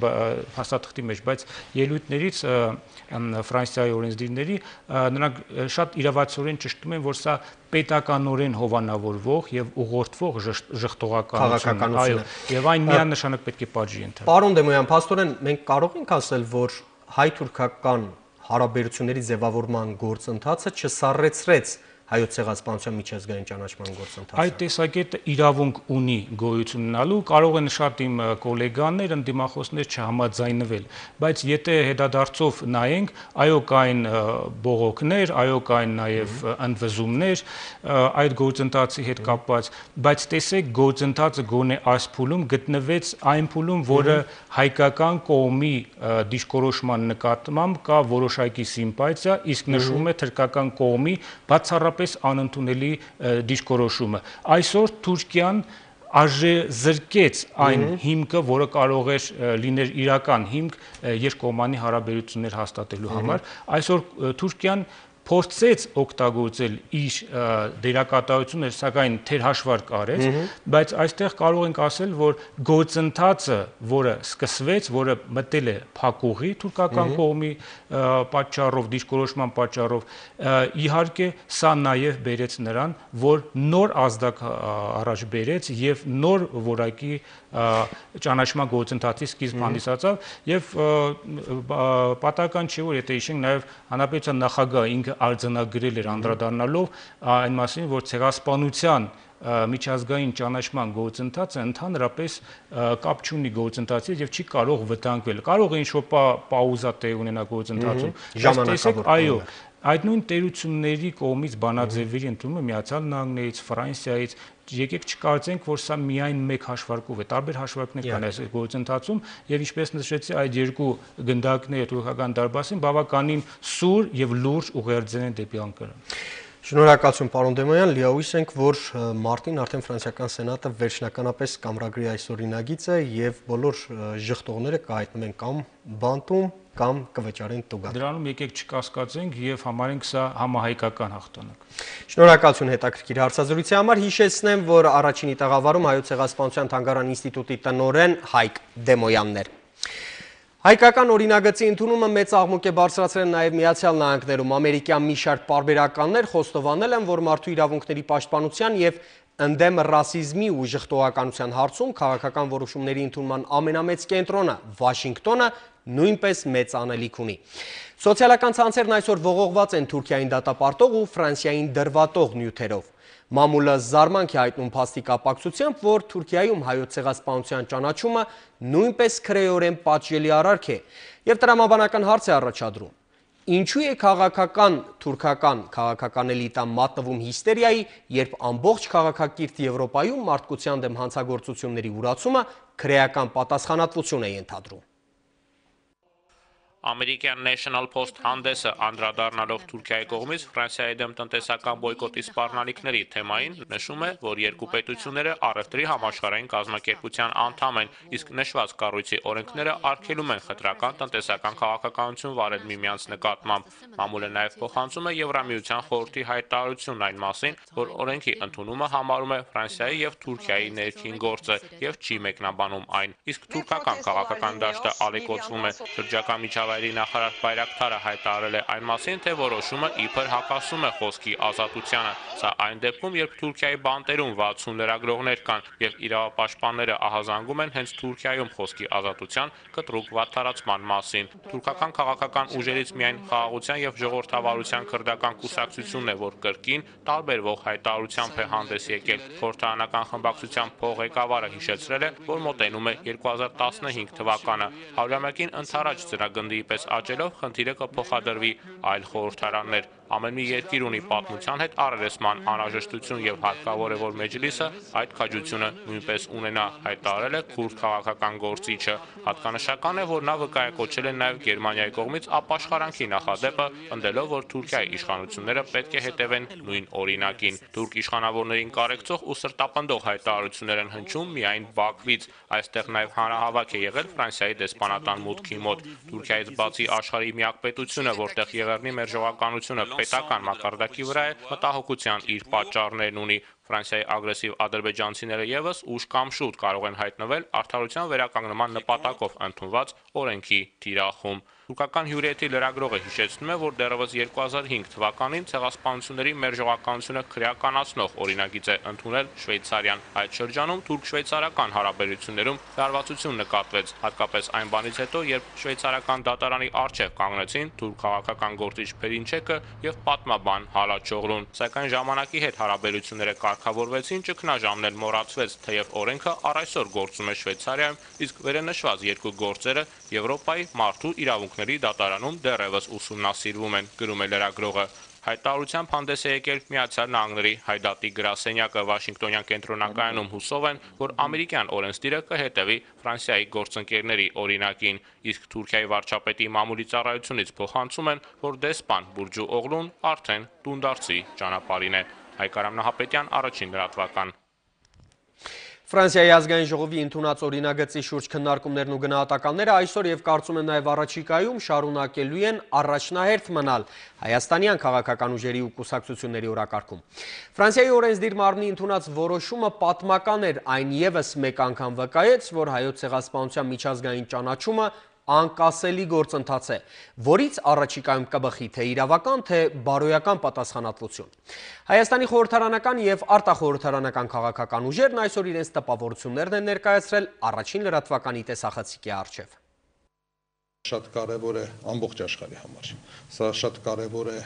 հաստատքի մեջ, բայց ելույթներից Ֆրանսիայի օրենսդիրների նրանք շատ իրավացիորեն ճշտում են, որ սա պետականորեն հովանավորվող եւ ուղղորդվող ժխտողականություն, այո, եւ այն միանշանակ պետք է պատժի ընթացի։ Պարոն Դեմոյան, աստորեն մենք կարող ենք ասել, որ հայ-թուրքական հարաբերությունների ձևավորման գործընթացը չսառեցրեց հայոց ցեղասպանության միջազգային ճանաչման գործընթացը։ Այդ տեսակետը իրավունք ունի գոյություն ունենալու, կարող են շատ իմ գոլեգաներ, ընդդիմախոսներ չհամաձայնվել, բայց եթե հետադարձով նայենք, այո կային բողոքներ, այո կային նաև ընդվզումներ այդ գործընթացի հետ կապված, բայց տեսեք գործընթացը գոնե այս փուլում գտնվեց այն փուլում, որը հայկական կողմի դիշկորոշման նկատմամբ կա որոշակի սիմպաթիա, իսկ նշվում է թրկական կողմի բացառապես ընդհանրապես անընդունելի դիրքորոշումը։ Այսօր Թուրքիան արժե զրկեց այն հիմքը, որը կարող էր լինել իրական հիմք երկկողմանի հարաբերություններ հաստատելու համար։ Այսօր Թուրքիան փորձեց օգտագործել իր դերակատարությունը, սակայն թերհաշվար կարեց, բայց այստեղ կարող ենք ասել, որ գործընթացը, որը սկսվեց, որը մտել է փակուղի թուրքական կողմի պատճառով, դիրքորոշման պատճառով, իհարկե սա նաև բերեց նրան, որ նոր ազդակ առաջ բերեց եւ նոր որակի ճանաչման գործընթացի սկիզբ հանդիսացավ եւ պատահական չէ որ եթե հիշենք նաեւ հանրապետության նախագահը ինքը արձանագրել էր անդրադառնալով այն մասին որ ցեղասպանության միջազգային ճանաչման գործընթացը ընդհանրապես կապ չունի գործընթացի եւ չի կարող վտանգվել։ Կարող է ինչ-որ պաուզա տեղ ունենա գործընթացում։ Ժամանակավոր։ Այո, այդ նույն տերությունների կողմից բանաձևերի ընդունումը Միացյալ Նահանգներից, Ֆրանսիայից եկեք չկարծենք, որ սա միայն մեկ հաշվարկով է, տարբեր հաշվարկներ կան այս գործընթացում եւ ինչպես նշեցի, այդ երկու գնդակները թուրքական դարբասին բավականին սուր եւ լուրջ ուղերձներ են դեպի Անկարան։ Շնորհակալություն պարոն Դեմոյան, լիահույս ենք, որ մարտին արդեն ֆրանսիական սենատը վերջնականապես կամրագրի այս օրինագիծը եւ բոլոր ժխտողները կհայտնվեն կամ բանտում կամ կվճարեն տուգատ։ Դրանում եկեք չկասկածենք եւ համարենք սա համահայկական հաղթանակ։ Շնորհակալություն հետաքրքիր հարցազրույցի համար։ Հիշեցնեմ, որ առաջինի տաղավարում հայոց ցեղասպանության թանգարան ինստիտուտի տնօրեն Հայկ Դեմոյանն էր։ Հայկական օրինագծի ընդունումը մեծ աղմուկ է բարձրացրել նաև Միացյալ Նահանգներում։ Ամերիկյան մի շարք պարբերականներ խոստովանել են, որ մարդու իրավունքների պաշտպանության եւ ընդդեմ ռասիզմի ու ժխտողականության հարցում քաղաքական որոշումների ընդունման ամենամեծ կենտրոնը Վաշինգտոնը նույնպես մեծ անելիք ունի։ Սոցիալական ցանցերն այսօր ողողված են Թուրքիային դատապարտող ու Ֆրանսիային դրվատող նյութերով։ Մամուլը զարմանք է հայտնում փաստի կապակցությամբ, որ Թուրքիայում հայոց ցեղասպանության ճանաչումը նույնպես քրեորեն պատժելի արարք է եւ տրամաբանական հարց է առաջադրում։ Ինչու է քաղաքական թուրքական քաղաքական էլիտան մատնվում հիստերիայի, երբ ամբողջ քաղաքակիրթ Եվրոպայում մարդկության դեմ հանցագործությունների ուրացումը քրեական պատասխանատվություն է ենթադրում։ Ամերիկյան National Post հանդեսը անդրադառնալով Թուրքիայի կողմից Ֆրանսիայի դեմ տնտեսական բոյկոտի սպառնալիքների թեմային նշում է, որ երկու պետությունները առևտրի համաշխարհային կազմակերպության անդամ են, իսկ նշված կառույցի օրենքները արգելում են խտրական տնտեսական քաղաքականություն վարել միմյանց նկատմամբ։ Մամուլը նաև փոխանցում է Եվրամիության խորհրդի հայտարարությունն այն մասին, որ օրենքի ընդունումը համարում է Ֆրանսիայի եւ Թուրքիայի ներքին գործը եւ չի մեկնաբանում այն։ Իսկ թուրքական քաղաքական դաշտը ալեկոծվում է շրջակա միջավայր խաղերի նախարար Բայրակթարը հայտարարել է այն մասին, թե որոշումը իբր հակասում է խոսքի ազատությանը։ Սա այն դեպքում, երբ Թուրքիայի բանտերում 60 լրագրողներ կան եւ իրավապաշտպանները ահազանգում են հենց Թուրքիայում խոսքի ազատության կտրուկ վատթարացման մասին։ Թուրքական քաղաքական ուժերից միայն խաղաղության եւ ժողովրդավարության քրդական կուսակցությունն է, որ կրկին տարբերվող հայտարարությամբ է հանդես եկել։ Խորհրդարանական խմբակցության փոխղեկավարը հիշեցրել է, որ մոտենում է 2015 թվականը։ Հարյուրամյակին ընթരാճ ծրագնդի պես աճելով խնդիրը կփոխադրվի այլ խորհրդարաններ։ Ամեն մի երկիր ունի պատմության հետ առերեսման անհրաժեշտություն եւ հարկավոր է որ Մեջլիսը այդ քաջությունը նույնպես ունենա, հայտարարել է քուրդ քաղաքական գործիչը։ Հատկանշական է, որ նա վկայակոչել է նաեւ Գերմանիայի կողմից ապաշխարանքի նախադեպը, ընդելով, որ Թուրքիայի իշխանությունները պետք է հետևեն նույն օրինակին։ Թուրք իշխանավորներին կարեկցող ու սրտապնդող հայտարարություններ են հնչում միայն Բաքվից։ Այստեղ նաեւ հանրահավաք է եղել Ֆրանսիայի դեսպանատան մուտքի մոտ։ Թուրքիայից բացի աշխարհի միակ պետությունը, որտեղ Եղեռնի մերժողականությունը պետական մակարդակի վրա է, մտահոգության իր պատճառներն ունի։ Ֆրանսիայի ագրեսիվ ադրբեջանցիները եւս ուշ կամ շուտ կարող են հայտնվել արդարության վերականգնման նպատակով ընդունված օրենքի թիրախում։ Թուրքական հյուրեթի լրագրողը հիշեցնում է, որ դեռևս 2005 թվականին ցեղասպանությունների մերժողականությունը քրեականացնող օրինագիծ է ընդունել Շվեյցարիան։ Այդ շրջանում թուրք-շվեյցարական հարաբերություններում լարվածություն նկատվեց, հատկապես այն բանից հետո, երբ շվեյցարական դատարանի արչև կանգնեցին թուրք քաղաքական գործիչ Փերինչեկը եւ պատմաբան Հալաչօղլուն։ Սակայն ժամանակի հետ հարաբերությունները կարգավորվեցին, ճգնաժամն էլ մոռացվեց, թեև օրենքը առ այսօր գործում է Շվեյցարիայում, իսկ վերենշված երկու գործերը Եվրոպայի մարդու իրավունքների դատարանում դեռևս ուսումնասիրվում են, գրում է լրագրողը։ Հայտարարությամբ հանդես է եկել Միացյալ Նահանգների հայդատի գրասենյակը Վաշինգտոնյան կենտրոնակայանում հուսով են, որ ամերիկյան օրենսդիրը կհետևի Ֆրանսիայի գործընկերների օրինակին, իսկ Թուրքիայի վարչապետի մամուլի ծառայությունից փոխանցում են, որ դեսպան Բուրջու Օղլուն արդեն տունդարձի ճանապարհին է։ Հայկարամ Նահապետյան առաջին լրատվական Ֆրանսիայի ազգային ժողովի ընդունած օրինագծի շուրջ քննարկումներն ու գնահատականները այսօր եւ կարծում եմ նաեւ առաջիկայում շարունակելու են առաջնահերթ մնալ հայաստանյան քաղաքական ուժերի ու կուսակցությունների օրակարգում։ Ֆրանսիայի օրենսդիր մարմնի ընդունած որոշումը պատմական էր, այն եւս մեկ անգամ վկայեց, որ հայոց ցեղասպանության միջազգային ճանաչումը անկասելի գործընթաց է, որից առաջիկայում կբխի թե իրավական, թե բարոյական պատասխանատվություն։ Հայաստանի խորհրդարանական եւ արտախորհրդարանական քաղաքական ուժերն այսօր իրենց տպավորություններն են ներկայացրել առաջին լրատվականի տեսախցիկի առջև շատ կարևոր է ամբողջ աշխարհի համար։ Սա շատ կարևոր է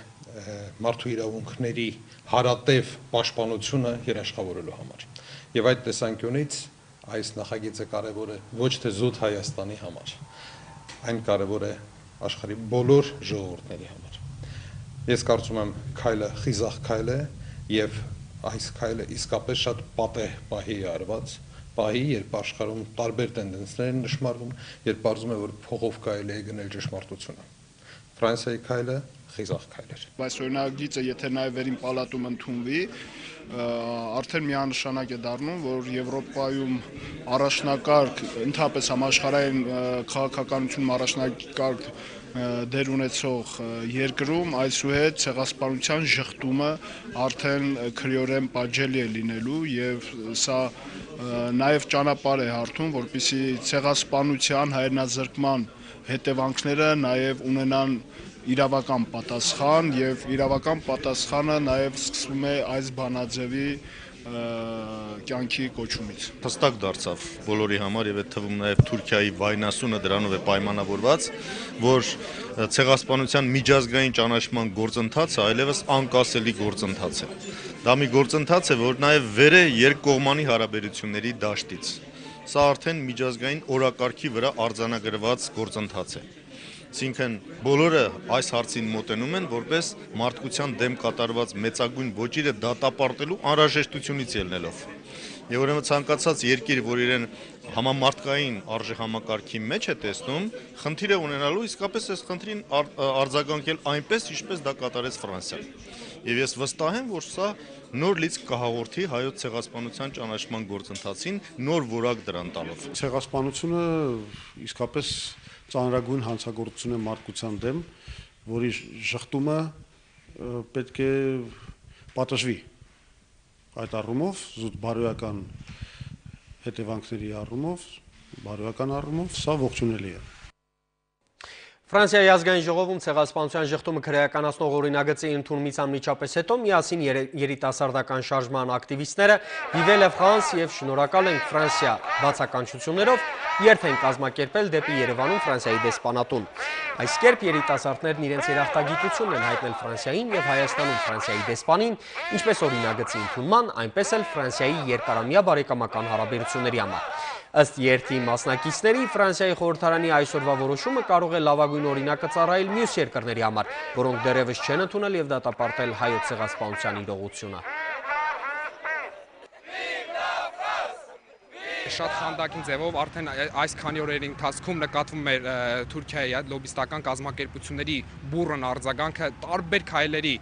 մարդու իրավունքների հարատև պաշտպանությունը երաշխավորելու համար։ Եվ այդ տեսանկյունից այս նախագիծը կարևոր է ոչ թե զուտ Հայաստանի համար, այն կարևոր է աշխարհի բոլոր ժողովուրդների համար։ Ես կարծում եմ քայլը խիզախ քայլ է եւ այս քայլը իսկապես շատ պատեհ պահի արված պահի, երբ աշխարհում տարբեր տենդենսներ են նշмарվում, երբ ողում է որ փողով կարելի է գնել ճշմարտությունը։ Ֆրանսիայի քայլը խիզախ քայլ էր։ Բայց օրինակ գիծը եթե նաև վերին պալատում ընդունվի, արդեն միանշանակ է դառնում, որ Եվրոպայում առաջնակարգ, ընդհանրապես համաշխարհային քաղաքականությունում առաջնակարգ դեր ունեցող երկրում այսուհետ ցեղասպանության շղթումը արդեն քրեորեն պատժելի է լինելու եւ սա նաեւ ճանապարհ է հարթում, որպիսի ցեղասպանության հայրենազրկման հետևանքները նաեւ ունենան իրավական պատասխան եւ իրավական պատասխանը նաեւ սկսվում է այս բանաձևի կյանքի կոչումից։ Հստակ դարձավ բոլորի համար եւ այդ թվում նաեւ Թուրքիայի վայնասունը դրանով է պայմանավորված, որ ցեղասպանության միջազգային ճանաչման գործընթացը այլևս անկասելի գործընթաց է։ Դա մի գործընթաց է, որ նաեւ վեր է երկկողմանի հարաբերությունների դաշտից։ Սա արդեն միջազգային օրակարգի վրա արձանագրված գործընթաց է։ Այսինքն բոլորը այս հարցին մոտենում են որպես մարդկության դեմ կատարված մեծագույն ոչիրը դատապարտելու անհրաժեշտությունից ելնելով։ Եվ ուրեմն ցանկացած երկիր, որ իրեն համամարտկային արժե համակարգի մեջ է տեսնում, խնդիր է ունենալու իսկապես այս խնդրին արձագանքել այնպես, ինչպես դա կատարեց Ֆրանսիան։ Եվ ես վստահ եմ, որ սա նոր լիցք կհաղորդի հայոց ցեղասպանության ճանաչման գործընթացին նոր որակ դրան տալով։ Ցեղասպանությունը իսկապես ծանրագույն հանցագործություն է մարդկության դեմ, որի շղթումը պետք է պատժվի։ Այդ առումով զուտ բարոյական հետևանքների առումով, բարոյական առումով սա ողջունելի է։ Ֆրանսիայի ազգային ժողովում ցեղասպանության ժխտումը քրեականացնող օրինագծի ընդունումից անմիջապես հետո միասին երիտասարդական շարժման ակտիվիստները Vive la France եւ Շնորհակալ ենք Ֆրանսիա բացականչություններով երթ են կազմակերպել դեպի Երևանում Ֆրանսիայի դեսպանատուն։ Այս կերպ երիտասարդներն իրենց երախտագիտությունն են հայտնել Ֆրանսիային եւ Հայաստանում Ֆրանսիայի դեսպանին, ինչպես օրինագծի ընդունման, այնպես էլ Ֆրանսիայի երկարամյա բարեկամական հարաբերությունների համար։ Ըստ երթի մասնակիցների Ֆրանսիայի խորհրդարանի այսօրվա որոշումը կարող է լավագույն օրինակը ծառայել մյուս երկրների համար, որոնք դեռևս չեն ընդունել եւ դատապարտել հայոց ցեղասպանության իրողությունը։ շատ խանդակին ձևով արդեն այս քանի օրերի ընթացքում նկատվում էր Թուրքիայի այդ լոբիստական կազմակերպությունների բուրըն արձագանքը տարբեր քայլերի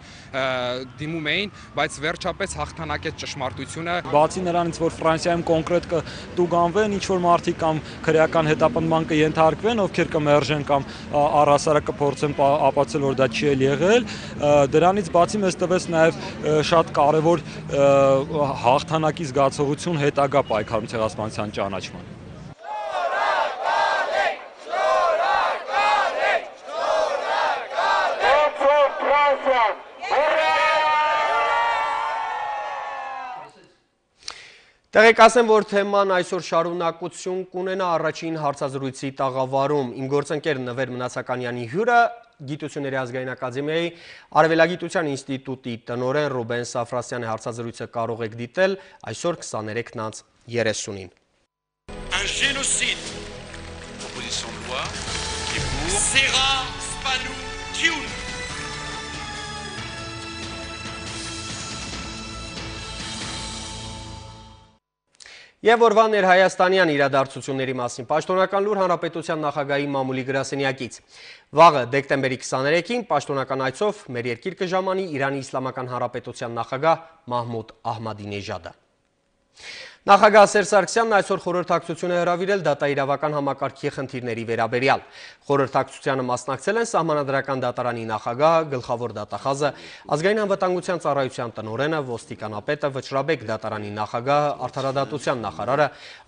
դիմում էին, բայց վերջապես հաղթանակեց ճշմարտությունը։ Բացի նրանից, որ Ֆրանսիայում կոնկրետ կտուգանվեն ինչ որ մարդիկ կամ քրեական հետապնդման կենթարկվեն, ովքեր կմերժեն կամ առհասարակ կփորձեն ապացուցել, որ դա չի եղել, դրանից բացի մեզ տվեց նաև շատ կարևոր հաղթանակի զգացողություն հետագա պայքարում ցեղասպանության Հայաստան ճանաչման։ Տեղեկացեմ, որ թեման այսօր շարունակություն կունենա առաջին հարցազրույցի տաղավարում։ Իմ գործընկեր Նվեր Մնացականյանի հյուրը Գիտությունների ազգային ակադեմիայի Արևելագիտության ինստիտուտի տնորեն Ռուբեն Սաֆրասյանի հարցազրույցը կարող եք դիտել այսօր 23:30-ին։ un génocide. Proposition de loi qui est pour. Serra Spanou Kioun. Եվ որվա ներհայաստանյան իրադարձությունների մասին պաշտոնական լուր հանրապետության նախագահի մամուլի գրասենյակից։ Վաղը դեկտեմբերի 23-ին պաշտոնական այցով մեր երկիր կժամանի Իրանի իսլամական հանրապետության նախագահ Մահմուդ Ահմադինեժադը։ Նախագահ Սերժ Սարգսյանն այսօր խորհրդակցություն է հրավիրել դատաիրավական համակարգի խնդիրների վերաբերյալ։ Խորհրդակցությանը մասնակցել են Սահմանադրական դատարանի նախագահը, գլխավոր դատախազը, ազգային անվտանգության ծառայության տնօրենը, ոստիկանապետը, վճռաբեկ դատարանի նախագահը, արդարադատության նախարարը,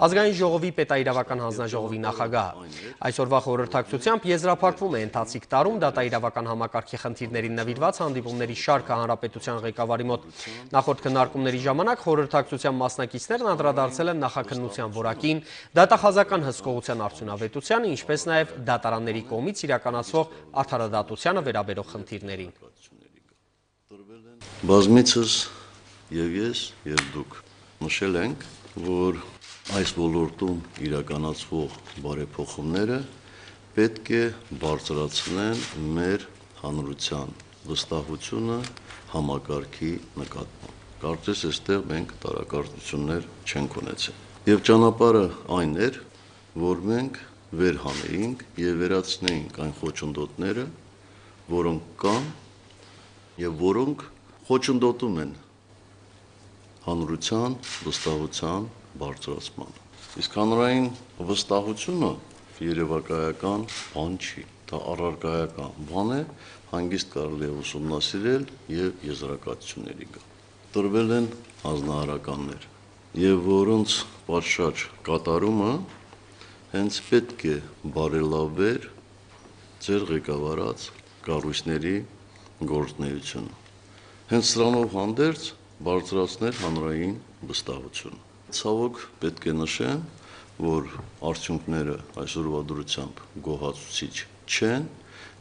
ազգային ժողովի պետաիրավական հանձնաժողովի նախագահը։ Այսօրվա խորհրդակցությամբ եզրափակվում է ընթացիկ տարում դատաիրավական համակարգի խնդիրներին նվիրված հանդիպումների շարքը հանրապետության ղեկավարի մոտ։ Նախորդ քննարկումների ժամանակ խորհրդակցության մասնակիցներն անդրադարձել են նախաքննության որակին, դատախազական հսկողության արդյունավետությանը, ինչպես նաև դատարանների կողմից իրականացվող արդարադատությանը վերաբերող խնդիրներին։ Բազմիցս եւ ես եւ դուք նշել ենք, որ այս ոլորտում իրականացվող բարեփոխումները պետք է բարձրացնեն մեր հանրության վստահությունը համակարգի նկատմամբ կարծես այստեղ մենք տարակարծություններ չենք ունեցել։ Եվ ճանապարհը այն էր, որ մենք վերհանեինք եւ վերացնեինք այն խոչընդոտները, որոնք կան եւ որոնք խոչընդոտում են հանրության վստահության բարձրացման։ Իսկ հանրային վստահությունը երևակայական բան չի, դա առարկայական բան է, հանգիստ կարելի է ուսումնասիրել եւ եզրակացությունների գալ տրվել են հանձնարարականներ եւ որոնց պատշաճ կատարումը հենց պետք է բարելավեր ձեր ղեկավարած կառույցների գործնեությունը հենց սրանով հանդերձ բարձրացնել հանրային վստահությունը ցավոք պետք է նշեմ որ արդյունքները այսօրվա դրությամբ գոհացուցիչ չեն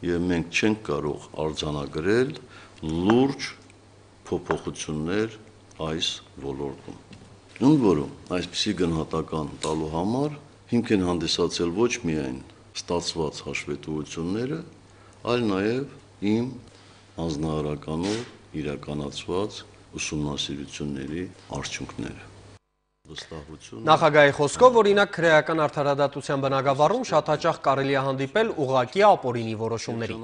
եւ մենք չենք կարող արձանագրել լուրջ փոփոխություններ այս ոլորտում։ Ընդ որում, այսպիսի գնահատական տալու համար հիմք են հանդիսացել ոչ միայն ստացված հաշվետվությունները, այլ նաև իմ հանձնարարականով իրականացված ուսումնասիրությունների արդյունքները վստահություն։ Նախագահի խոսքով օրինակ քրեական արդարադատության բնագավառում շատ հաճախ կարելի է հանդիպել ուղակի ապօրինի որոշումների։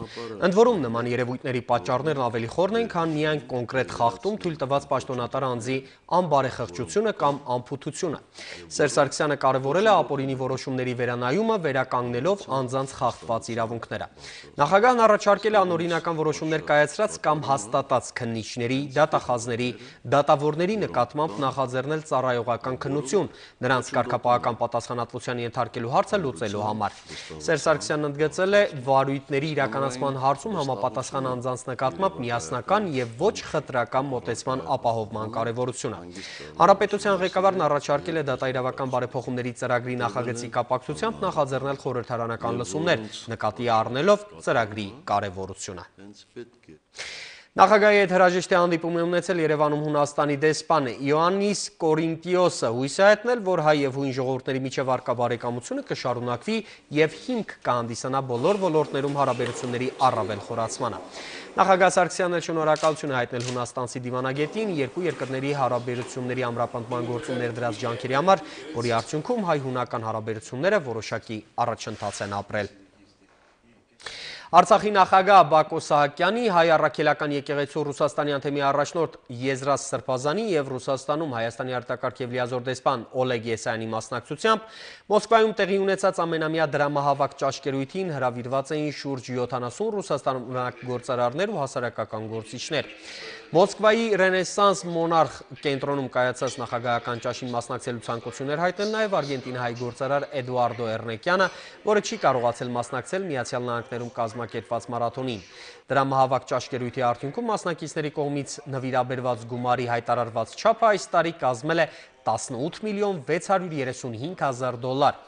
Ընդ որում նման երևույթների պատճառներն ավելի խորն են, քան միայն կոնկրետ խախտում թույլ տված պաշտոնատար անձի անբարեխղճությունը կամ անփութությունը։ Սերժ Սարգսյանը կարևորել է ապօրինի որոշումների վերանայումը վերականգնելով անձանց խախտված իրավունքները։ Նախագահն առաջարկել է անօրինական որոշումներ կայացրած կամ հաստատած քննիչների, դատախազների, դատավորների նկատմամբ նախաձեռնել ծառայողական քաղաքական քննություն նրանց կարգապահական պատասխանատվության ենթարկելու հարցը լուծելու համար։ Սերժ Սարգսյանն ընդգծել է վարույթների իրականացման հարցում համապատասխան անձանց նկատմամբ միասնական եւ ոչ խտրական մոտեցման ապահովման կարեւորությունը։ Հանրապետության ղեկավարն առաջարկել է դատաիրավական բարեփոխումների ծրագրի նախագծի կապակցությամբ նախաձեռնել խորհրդարանական լսումներ, նկատի առնելով ծրագրի կարևորությունը։ Նախագահի հետ հրաժեշտի հանդիպում է ունեցել Երևանում Հունաստանի դեսպանը Իոաննիս Կորինտիոսը հույս է հայտնել, որ հայ եւ հույն ժողովուրդների միջև արկա բարեկամությունը կշարունակվի եւ հիմք կհանդիսանա բոլոր ոլորտներում հարաբերությունների առավել խորացմանը։ Նախագահ Սարգսյանն շնորհակալություն է հայտնել Հունաստանցի դիվանագետին երկու երկրների հարաբերությունների ամրապնդման գործում ներդրած ջանքերի համար, որի արդյունքում հայ-հունական հարաբերությունները որոշակի առաջընթաց են ապրել։ Արցախի նախագահ Բակո Սահակյանի հայ առաքելական եկեղեցու Ռուսաստանի անդեմի առաջնորդ Եզրաս Սրբազանի եւ Ռուսաստանում Հայաստանի արտակարգ եւ լիազոր դեսպան Օլեգ Եսայանի մասնակցությամբ Մոսկվայում տեղի ունեցած ամենամյա դրամահավաք ճաշկերույթին հրավիրված էին շուրջ 70 ռուսաստանանակ գործարարներ ու հասարակական գործիչներ։ Մոսկվայի Ռենեսանս մոնարխ կենտրոնում կայացած նախագահական ճաշին մասնակցելու ցանկություններ հայտնել նաև Արգենտինահայ գործարար Էդուարդո Էրնեկյանը, որը չի կարողացել մասնակցել Միացյալ Նահանգներում կազմակերպված մարաթոնին։ Դրամահավաք ճաշկերույթի արդյունքում մասնակիցների կողմից նվիրաբերված գումարի հայտարարված չափը այս տարի կազմել է 18 միլիոն 635 հազար դոլար։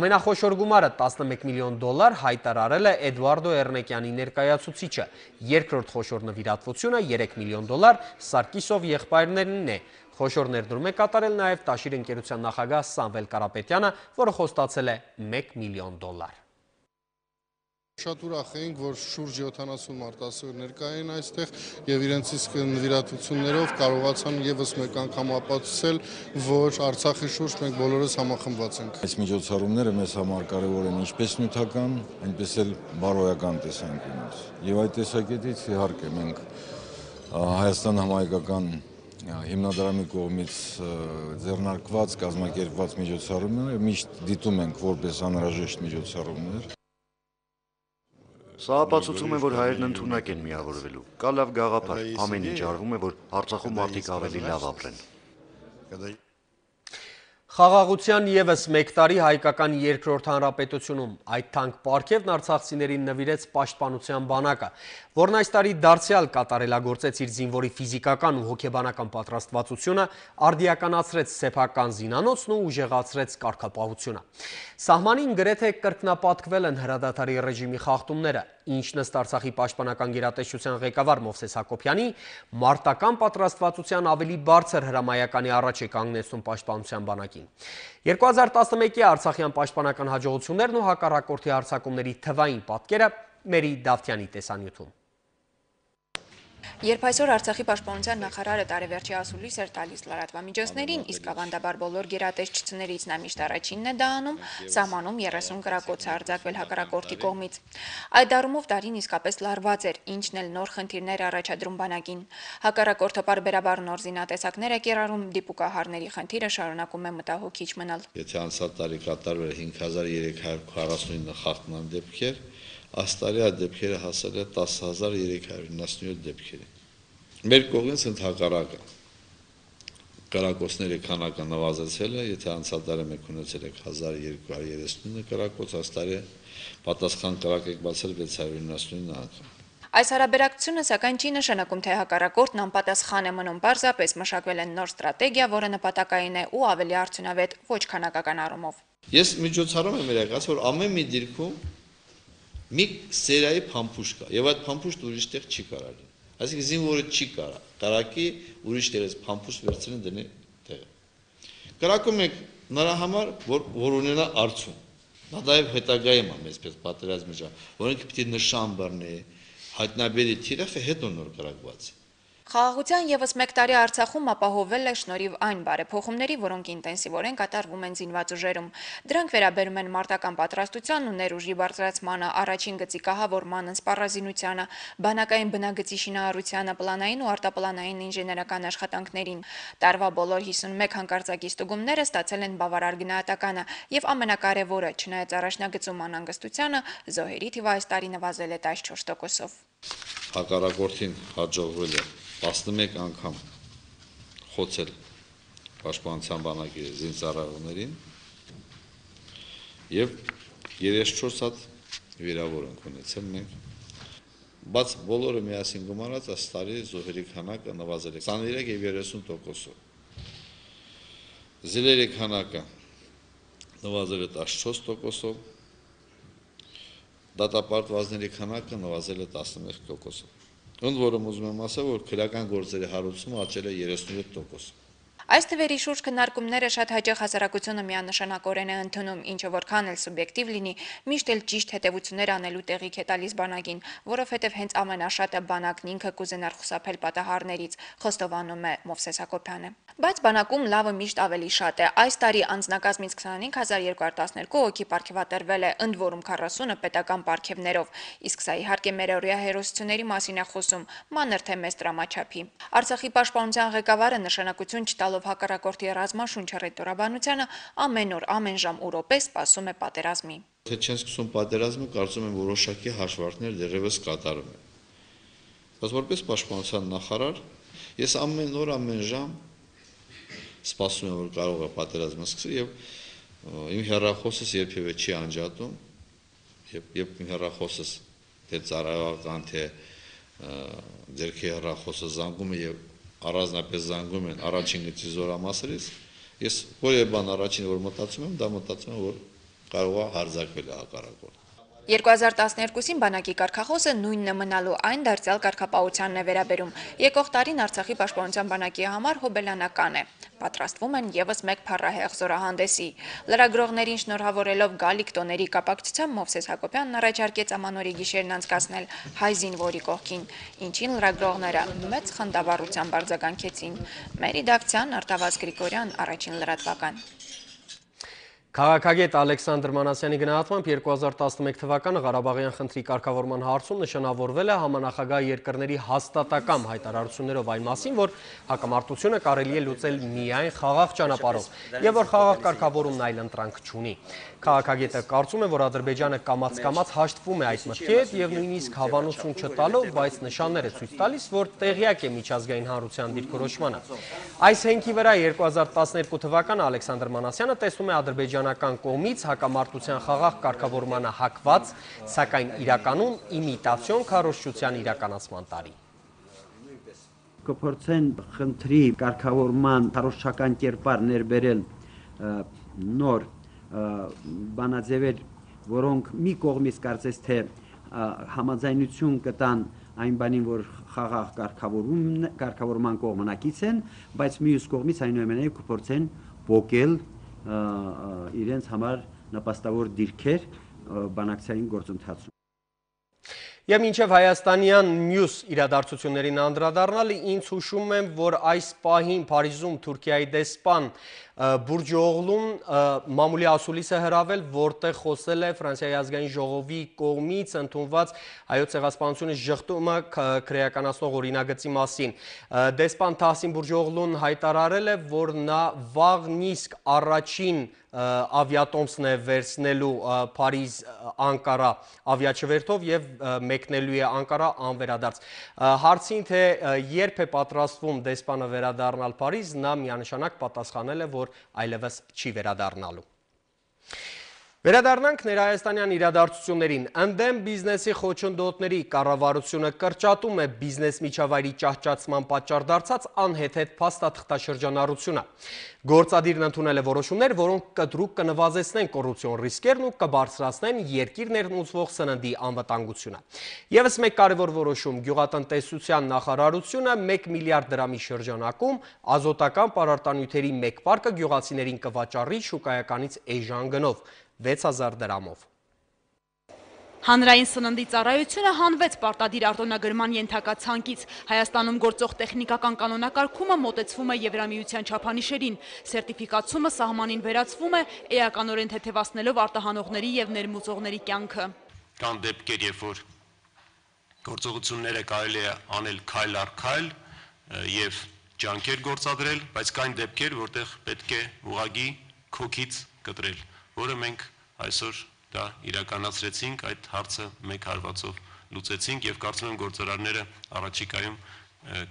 Ամենախոշոր գումարը 11 միլիոն դոլար հայտարարել է Էդուարդո Էրնեկյանի ներկայացուցիչը։ Երկրորդ խոշոր նվիրատվությունը 3 միլիոն դոլար Սարգիսով եղբայրներն է։ Խոշոր ներդրում է կատարել նաև Տաշիր ընկերության նախագահ Սամվել Կարապետյանը, որը խոստացել է 1 միլիոն դոլար։ Շատ ուրախ էինք, որ շուրջ 70 մարտասեր ներկա էին այստեղ եւ իրենց իսկ նվիրատվություններով կարողացան եւս մեկ անգամ ապացուցել, որ Արցախի շուրջ մենք բոլորս համախմբված ենք։ Այս միջոցառումները մեզ համար կարևոր են ինչպես նյութական, այնպես էլ բարոյական տեսանկյունից։ Եվ այդ տեսակետից իհարկե մենք Հայաստան համահայկական հիմնադրամի կողմից ձեռնարկված կազմակերպված միջոցառումները միշտ դիտում ենք որպես անհրաժեշտ միջոցառումներ Սա ապացուցում է, որ հայերն ընդունակ են միավորվելու։ Կա լավ գաղափար, ամեն ինչ արվում է, որ Արցախում մարդիկ ավելի լավ ապրեն։ Խաղաղության եւս 1 տարի հայկական երկրորդ հանրապետությունում այդ թանկ պարգևն արցախցիներին նվիրեց պաշտպանության բանակը, որն այս տարի դարձյալ կատարելագործեց իր զինվորի ֆիզիկական ու հոգեբանական պատրաստվածությունը, արդիականացրեց սեփական զինանոցն ու ուժեղացրեց կարգապահությունը։ Սահմանին գրեթե կրկնապատկվել են հրադադարի ռեժիմի խախտումները, ինչ նստ Արցախի պաշտպանական գերատեսչության ղեկավար Մովսես Հակոբյանի մարտական պատրաստվածության ավելի բարձր հրամայականի առաջ է կանգնեցնում պաշտպանության բանակին։ 2011-ի Արցախյան պաշտպանական հաջողություններն ու հակառակորդի հարձակումների թվային պատկերը Մերի Դավթյանի տեսանյութում։ Երբ այսօր Արցախի պաշտպանության նախարարը տարեվերջի ասուլիս էր տալիս լրատվամիջոցներին, իսկ ավանդաբար բոլոր գերատեսչություններից նա միշտ առաջինն է դա անում, սահմանում 30 գրակոց է արձակվել հակառակորդի կողմից։ Այդ առումով տարին իսկապես լարված էր, ինչն էլ նոր խնդիրներ առաջադրում բանակին։ Հակառակորդը բարբերաբար նոր զինատեսակներ է կիրառում, դիպուկահարների խնդիրը շարունակում է մտահոգիչ մնալ։ Եթե անցած տարի կատարվել 5349 խախտման դեպքեր, Աստարի այդ դեպքերը հասել է 10397 դեպքերի։ Մեր կողմից ընդհակառակը կրակոցների քանակը նվազեցել է, եթե անցյալ տարի մենք ունեցել ենք 1239 կրակոց, աստարի պատասխան կրակ եք բացել 699 անգամ։ Այս հարաբերակցությունը սակայն չի նշանակում, թե հակառակորդն անպատասխան է մնում, պարզապես մշակվել են նոր ստրատեգիա, որը նպատակային է ու ավելի արդյունավետ ոչ քանակական առումով։ Ես միջոցառում եմ իրակաց, որ ամեն մի դիրքում մի սերիայի փամփուշ կա եւ այդ փամփուշտը ուրիշ տեղ չի կարող լինել այսինքն զինվորը չի կարող կարակի ուրիշ տեղից փամփուշ վերցնել դնի տեղը կարակում եք նրա համար որ որ ունենա արցում նա դայև հետագայում է մեզպես պատերազմի ժամ որոնք պիտի նշան բռնի հայտնաբերի թիրախը հետո նոր կարակված Խաղաղության եւս 1 տարի Արցախում ապահովել է շնորհիվ այն բարեփոխումների, որոնք ինտենսիվորեն կատարվում են զինված ուժերում։ Դրանք վերաբերում են մարտական պատրաստության ու ներուժի բարձրացմանը, առաջին գծի կահավորման սպառազինությանը, բանակային բնագծի շինարարությանը, պլանային ու արտապլանային ինժեներական աշխատանքներին։ Տարվա բոլոր 51 հանկարծակի ստուգումները ստացել են բավարար գնահատականը, եւ ամենակարևորը, չնայած առաջնագծում անհանգստությանը, զոհերի թիվը այս տարի նվազել է 14%-ով։ Հակառակորդին հաջողվել է 11 անգամ խոցել պաշտպանության բանակի զինծառայողներին եւ 34 հատ վիրավորանք ունեցել մենք բայց բոլորը միասին գումարած այս տարի զոհերի քանակը նվազել է 23 եւ 30%-ով զիլերի քանակը նվազել է 14%-ով դատապարտվածների քանակը նվազել է 11%-ով ընդ որում ուզում եմ ասել որ քրական գործերի հարուցումը աճել է 37%-ով Այս թվերի շուրջ քննարկումները շատ հաճախ հասարակությունը միանշանակորեն է ընդունում, ինչը որքան էլ սուբյեկտիվ լինի, միշտ էլ ճիշտ հետևություններ անելու տեղիք է տալիս բանակին, որովհետև հենց ամենաշատը բանակն ինքը կուզենար խուսափել պատահարներից, խոստովանում է Մովսես Հակոբյանը։ Բայց բանակում լավը միշտ ավելի շատ է։ Այս տարի անձնակազմից 25212 հոգի ապարգևատրվել է, ընդ որում 40-ը պետական ապարգևներով, իսկ սա իհարկե մերօրյա հերոսությունների մասին է խոսում, մանր թե մեծ դրամաչափի։ Արցախի պաշտպանության ղեկավարը նշանակություն չտալով տալով հակառակորդի ռազմաշունչ ռետորաբանությանը ամեն օր, ամեն ժամ ու րոպե սպասում է պատերազմի։ Թե չեն սկսում պատերազմը, կարծում եմ որոշակի հաշվարկներ դեռևս կատարում են։ Բայց որպես պաշտպանության նախարար, ես ամեն օր, ամեն ժամ սպասում եմ, որ կարող է պատերազմը սկսել եւ իմ հերախոսս երբևէ չի անջատում եւ երբ իմ հերախոսս թե ծառայական թե ձերքի հերախոսը զանգում է եւ առանձնապես զանգում են առաջին գծի զորամասերից, ես որևէ բան առաջին որ մտածում եմ, դա մտածում եմ, որ կարող է հարձակվել հակառակորդ։ 2012-ին բանակի կարգախոսը նույնն է մնալու այն դարձյալ կարգապահությանն է վերաբերում։ Եկող տարին Արցախի պաշտպանության բանակի համար հոբելանական է։ Պատրաստվում են եւս մեկ փառահեղ զորահանդեսի։ Լրագրողներին շնորհավորելով գալիք տոների կապակցությամբ Մովսես Հակոբյանն առաջարկեց ամանորի գիշերն անցկացնել հայ զինվորի կողքին, ինչին լրագրողները մեծ խնդավառությամբ արձագանքեցին։ Մերի Դավթյան, Արտավազ Գրիգորյան, առաջին լրատվական։ Քաղաքագետ Ալեքսանդր Մանասյանի գնահատմամբ 2011 թվականը Ղարաբաղյան խնդրի կարգավորման հարցում նշանավորվել է համանախագահ երկրների հաստատակամ հայտարարություններով այն մասին, որ հակամարտությունը կարելի է լուծել միայն խաղաղ ճանապարհով եւ որ խաղաղ կարգավորումն այլ ընտրանք չունի։ Քաղաքագետը կարծում է, որ Ադրբեջանը կամաց-կամաց հաշտվում է այդ մտքի հետ եւ նույնիսկ հավանություն չտալով, բայց նշանները ցույց տալիս, որ տեղյակ է միջազգային հանրության դիրքորոշմանը։ Այս հենքի վրա 2012 թվականը Ալեքսանդր Մանասյանը տեսնում է ադրբեջանական կողմից հակամարտության խաղաղ կարգավորմանը հակված, սակայն իրականում իմիտացիոն քարոշչության իրականացման տարի կփորձեն խնդրի կարգավորման քարոշչական կերպար ներբերել նոր բանաձևեր, որոնք մի կողմից կարծես թե համաձայնություն կտան այն բանին, որ խաղաղ կարգավորում կարգավորման կողմնակից են, բայց մյուս կողմից այնուամենայնիվ կփորձեն փոկել իրենց համար նպաստավոր դիրքեր բանակցային գործընթացում Եվ մինչև Հայաստանյան մյուս իրադարձություններին անդրադառնալ, ինձ հուշում եմ, որ այս պահին Փարիզում Թուրքիայի դեսպան Բուրջ Օղլուն մամուլի ասուլիս է հրավել, որտեղ խոսել է Ֆրանսիայի ազգային ժողովի կողմից ընդունված հայոց ցեղասպանությունը ժխտումը քրեականացնող օրինագծի մասին։ Դեսպան Թահսին Բուրջ Օղլուն հայտարարել է, որ նա վաղնիսկ առաջին ավիատոմսն է վերցնելու Փարիզ Անկարա ավիաչվերթով եւ մեկնելու է Անկարա անվերադարձ։ Հարցին թե երբ է պատրաստվում դեսպանը վերադառնալ Փարիզ, նա միանշանակ պատասխանել է, որ այլևս չի վերադառնալու։ Վերադառնանք ներհայաստանյան իրադարձություններին։ Ընդդեմ բիզնեսի խոչընդոտների կառավարությունը կրճատում է բիզնես միջավայրի ճահճացման պատճառ դարձած անհեթեթ փաստաթղթաշրջանառությունը։ Գործադիրն ընդունել է որոշումներ, որոնք կտրուկ կնվազեցնեն կոռուպցիոն ռիսկերն ու կբարձրացնեն երկիր ներմուծվող սննդի անվտանգությունը։ Եվս մեկ կարևոր որոշում՝ գյուղատնտեսության նախարարությունը 1 միլիարդ դրամի շրջանակում ազոտական պարարտանյութերի մեկ պարկը գյուղացիներին կվաճառի շուկայականից էժան գնով 6000 դրամով։ Հանրային սննդի ծառայությունը հանվեց պարտադիր արտոնագրման ենթակա ցանկից։ Հայաստանում գործող տեխնիկական կանոնակարգումը մոտեցվում է Եվրամիության չափանիշերին։ Սերտիֆիկացումը սահմանին վերացվում է, էականորեն թեթևացնելով արտահանողների եւ ներմուծողների կյանքը։ Կան դեպքեր, երբ որ գործողությունները կարելի է անել քայլ առ քայլ եւ ջանքեր գործադրել, բայց կային դեպքեր, որտեղ պետք է ուղագի քոքից կտրել որը մենք այսօր դա իրականացրեցինք, այդ հարցը մեկ հարվածով լուծեցինք եւ կարծում եմ գործարարները առաջիկայում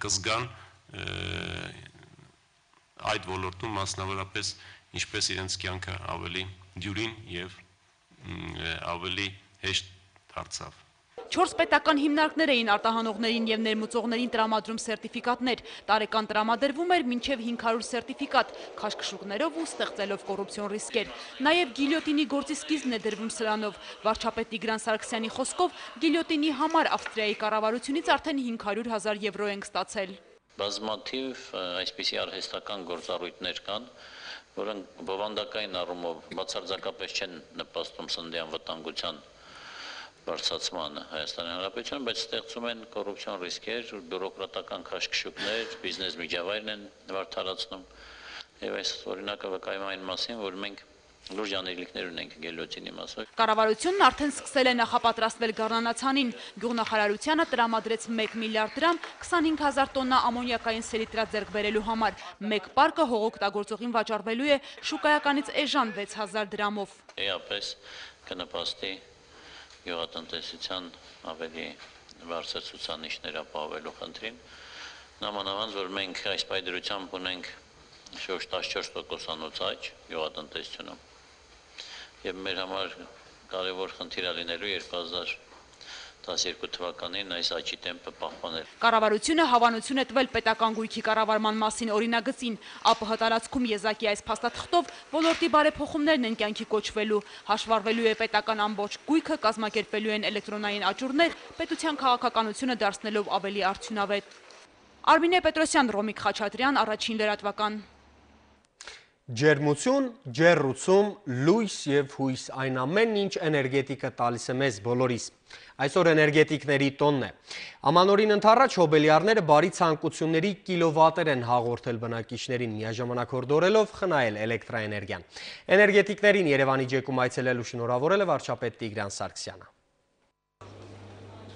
կզգան այդ ոլորտում մասնավորապես ինչպես իրենց կյանքը ավելի դյուրին եւ ավելի հեշտ դարձավ 4 պետական հիմնարկներ էին արտահանողներին եւ ներմուծողներին տրամադրում սերտիֆիկատներ։ Տարեկան տրամադրվում էր մինչեւ 500 սերտիֆիկատ, քաշքշուկներով ու ստեղծելով կոռուպցիոն ռիսկեր։ Նաեւ գիլյոտինի գործի սկիզբն է դրվում սրանով։ Վարչապետ Տիգրան Սարգսյանի խոսքով գիլյոտինի համար Ավստրիայի կառավարությունից արդեն 500 000 եվրո են ստացել։ Բազմաթիվ այսպիսի արհեստական գործառույթներ կան, որոնք բովանդակային առումով բացարձակապես չեն նպաստում սննդի անվտանգության բարձրացմանը Հայաստանի Հանրապետության, բայց ստեղծում են կոռուպցիոն ռիսկեր, բյուրոկրատական քաշքշուկներ, բիզնես միջավայրն են վարդարացնում։ Եվ այս օրինակը վկայում այն մասին, որ մենք լուրջ անելիքներ ունենք գելոթինի մասով։ Կառավարությունն արդեն սկսել է նախապատրաստվել գառնանացանին։ Գյուղնախարարությանը տրամադրեց 1 միլիարդ դրամ 25000 տոննա ամոնիակային սելիտրատ ձեռք բերելու համար։ Մեկ պարկը հողօգտագործողին վաճառվելու է շուկայականից էժան 6000 դրամով։ Էապես կնպաստի գյուղատնտեսության ավելի բարձր ցուցանիշներ ապահովելու խնդրին։ Նամանավանդ որ մենք այս պայդրությամբ ունենք շուրջ 14%-անոց աճ գյուղատնտեսությունում։ Եվ մեր համար կարևոր խնդիր է լինելու 2000 12 թվականին այս աճի տեմպը պահպանել։ Կառավարությունը հավանություն է տվել պետական գույքի կառավարման մասին օրինագծին, ԱՊՀ տարածքում եզակի այս փաստաթղթով ոլորտի բարեփոխումներն են կյանքի կոչվելու, հաշվառվելու է պետական ամբողջ գույքը, կազմակերպվելու են էլեկտրոնային աճուրներ, պետության քաղաքականությունը դարձնելով ավելի արդյունավետ։ Արմինե Պետրոսյան, Ռոմիկ Խաչատրյան, առաջին լրատվական։ Ջերմություն, ջերրուցում, լույս եւ հույս այն ամենն ինչ էներգետիկը տալիս է մեզ բոլորիս։ Այսօր էներգետիկների տոնն է։ Ամանորին ընթառաջ հոբելյարները բարի ցանկությունների կիլովատեր են հաղորդել բնակիչներին միաժամանակ հորդորելով խնայել էլեկտրաէներգիան։ Էներգետիկներին Երևանի ջեկում այցելելու շնորհավորել է վարչապետ Տիգրան Սարգսյանը։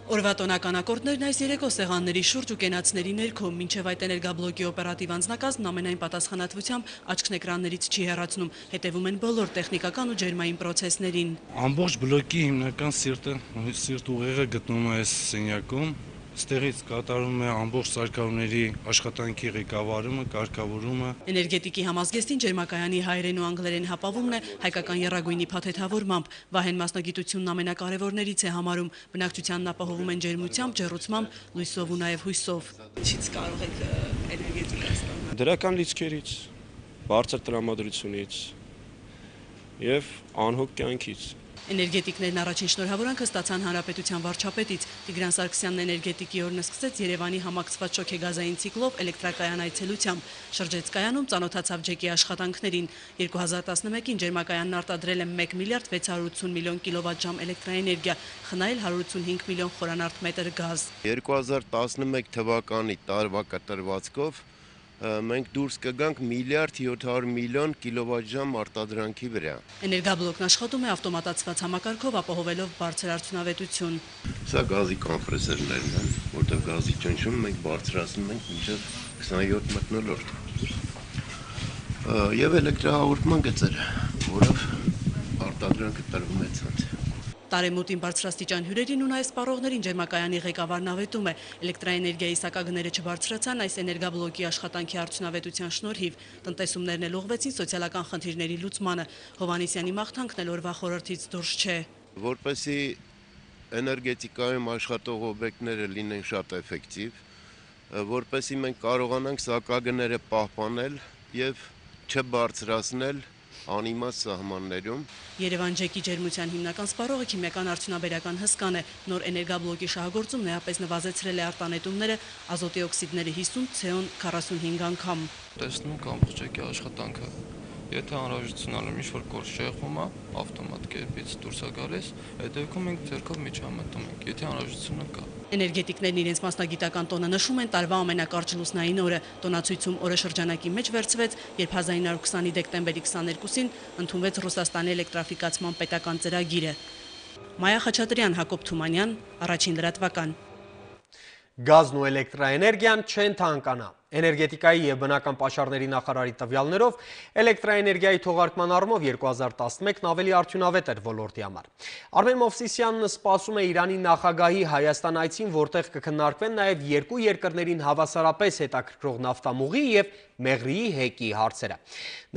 Օրվա տոնական ակորդներն այս երեկո սեղանների շուրջ ու կենացների ներքո, մինչև այդ էներգաբլոկի օպերատիվ անձնակազմն ամենայն պատասխանատվությամբ աչքն էկրաններից չի հեռացնում, հետևում են բոլոր տեխնիկական ու ջերմային պրոցեսներին։ Ամբողջ բլոկի հիմնական սիրտը, սիրտ ուղեղը գտնվում է այս սենյակում, Ստեղից կատարում է ամբողջ սարքավորումների աշխատանքի ղեկավարումը, կարգավորումը։ Էներգետիկի համազգեստին ջերմակայանի հայերեն ու անգլերեն հապավումն է հայկական երագույնի փաթեթավորմամբ։ Վահեն մասնագիտությունն ամենակարևորներից է համարում։ Բնակչությանն ապահովում են ջերմությամբ, ջեռուցմամբ, լույսով ու նաև հույսով։ Ինչից կարող եք էներգետիկա ստանալ։ Դրական լիցքերից, բարձր տրամադրությունից եւ անհոգ կյանքից։ Էներգետիկներն առաջին շնորհավորանքը ստացան Հանրապետության վարչապետից։ Տիգրան Սարգսյանն էներգետիկի օրն սկսեց Երևանի համակցված շոքեգազային ցիկլով էլեկտրակայան այցելությամբ։ Շրջեց կայանում, ծանոթացավ ջեկի աշխատանքներին։ 2011-ին ջերմակայանն արտադրել է 1 միլիարդ 680 միլիոն կիլովատժամ էլեկտրաէներգիա, խնայել 185 միլիոն խորանարդ մետր գազ։ 2011 թվականի տարվա կտրվածքով մենք դուրս կգանք միլիարդ 700 միլիոն կիլովատժամ արտադրանքի վրա։ Էներգաբլոկն աշխատում է ավտոմատացված համակարգով ապահովելով բարձր արդյունավետություն։ Սա գազի կոմպրեսորներն են, որտեղ գազի ճնշումը մենք բարձրացնում ենք մինչև 27 մթնոլորտ։ Եվ էլեկտրահաղորդման գծերը, որով արտադրանքը տրվում է ցանց։ Տարեմուտին բարձրաստիճան հյուրերին ու նաև սպառողներին ջերմակայանի ղեկավարն ավետում է։ Էլեկտրաէներգիայի սակագները չբարձրացան այս էներգաբլոկի աշխատանքի արդյունավետության շնորհիվ։ Տնտեսումներն էլ ուղղվեցին սոցիալական խնդիրների լուծմանը։ Հովանեսյանի մաղթանքն էլ օրվա խորհրդից դուրս չէ։ Որպեսի էներգետիկայում աշխատող օբյեկտները լինեն շատ էֆեկտիվ, որպեսի մենք կարողանանք սակագները պահպանել եւ չբարձրացնել անիմաց սահմաններում։ Երևան ջեկի ջերմության հիմնական սպառողը քիմիական արդյունաբերական հսկան է։ Նոր էներգաբլոկի շահագործումն էապես նվազեցրել է արտանետումները, ազոտի օքսիդները 50, ցեոն 45 անգամ։ Տեսնում ամբողջ ջեկի աշխատանքը Եթե անհրաժեշտություն անում ինչ-որ կորս շեղվում է, ավտոմատ կերպից դուրս է գալիս, այդ դեպքում մենք ձեռքով միջամտում ենք, եթե անհրաժեշտությունը կա։ Էներգետիկներն իրենց մասնագիտական տոնը նշում են տարվա ամենակարճ լուսնային օրը։ Տոնացույցում օրը շրջանակի մեջ վերցվեց, երբ 1920-ի դեկտեմբերի 22-ին ընդունվեց Ռուսաստանի էլեկտրաֆիկացման պետական ծրագիրը։ Մայա Խաչատրյան, Հակոբ Թումանյան, առաջին լրատվական։ Գազն ու էլեկտրաէներգիան չեն թանկանա։ Էներգետիկայի եւ բնական պաշարների նախարարի տվյալներով էլեկտրաէներգիայի թողարկման առումով 2011-ն ավելի արդյունավետ էր ոլորտի համար։ Արմեն Մովսիսյանն սպասում է Իրանի նախագահի Հայաստան այցին, որտեղ կքննարկվեն նաեւ երկու երկրներին հավասարապես հետաքրքրող նավթամուղի եւ Մեղրիի հեկի հարցերը։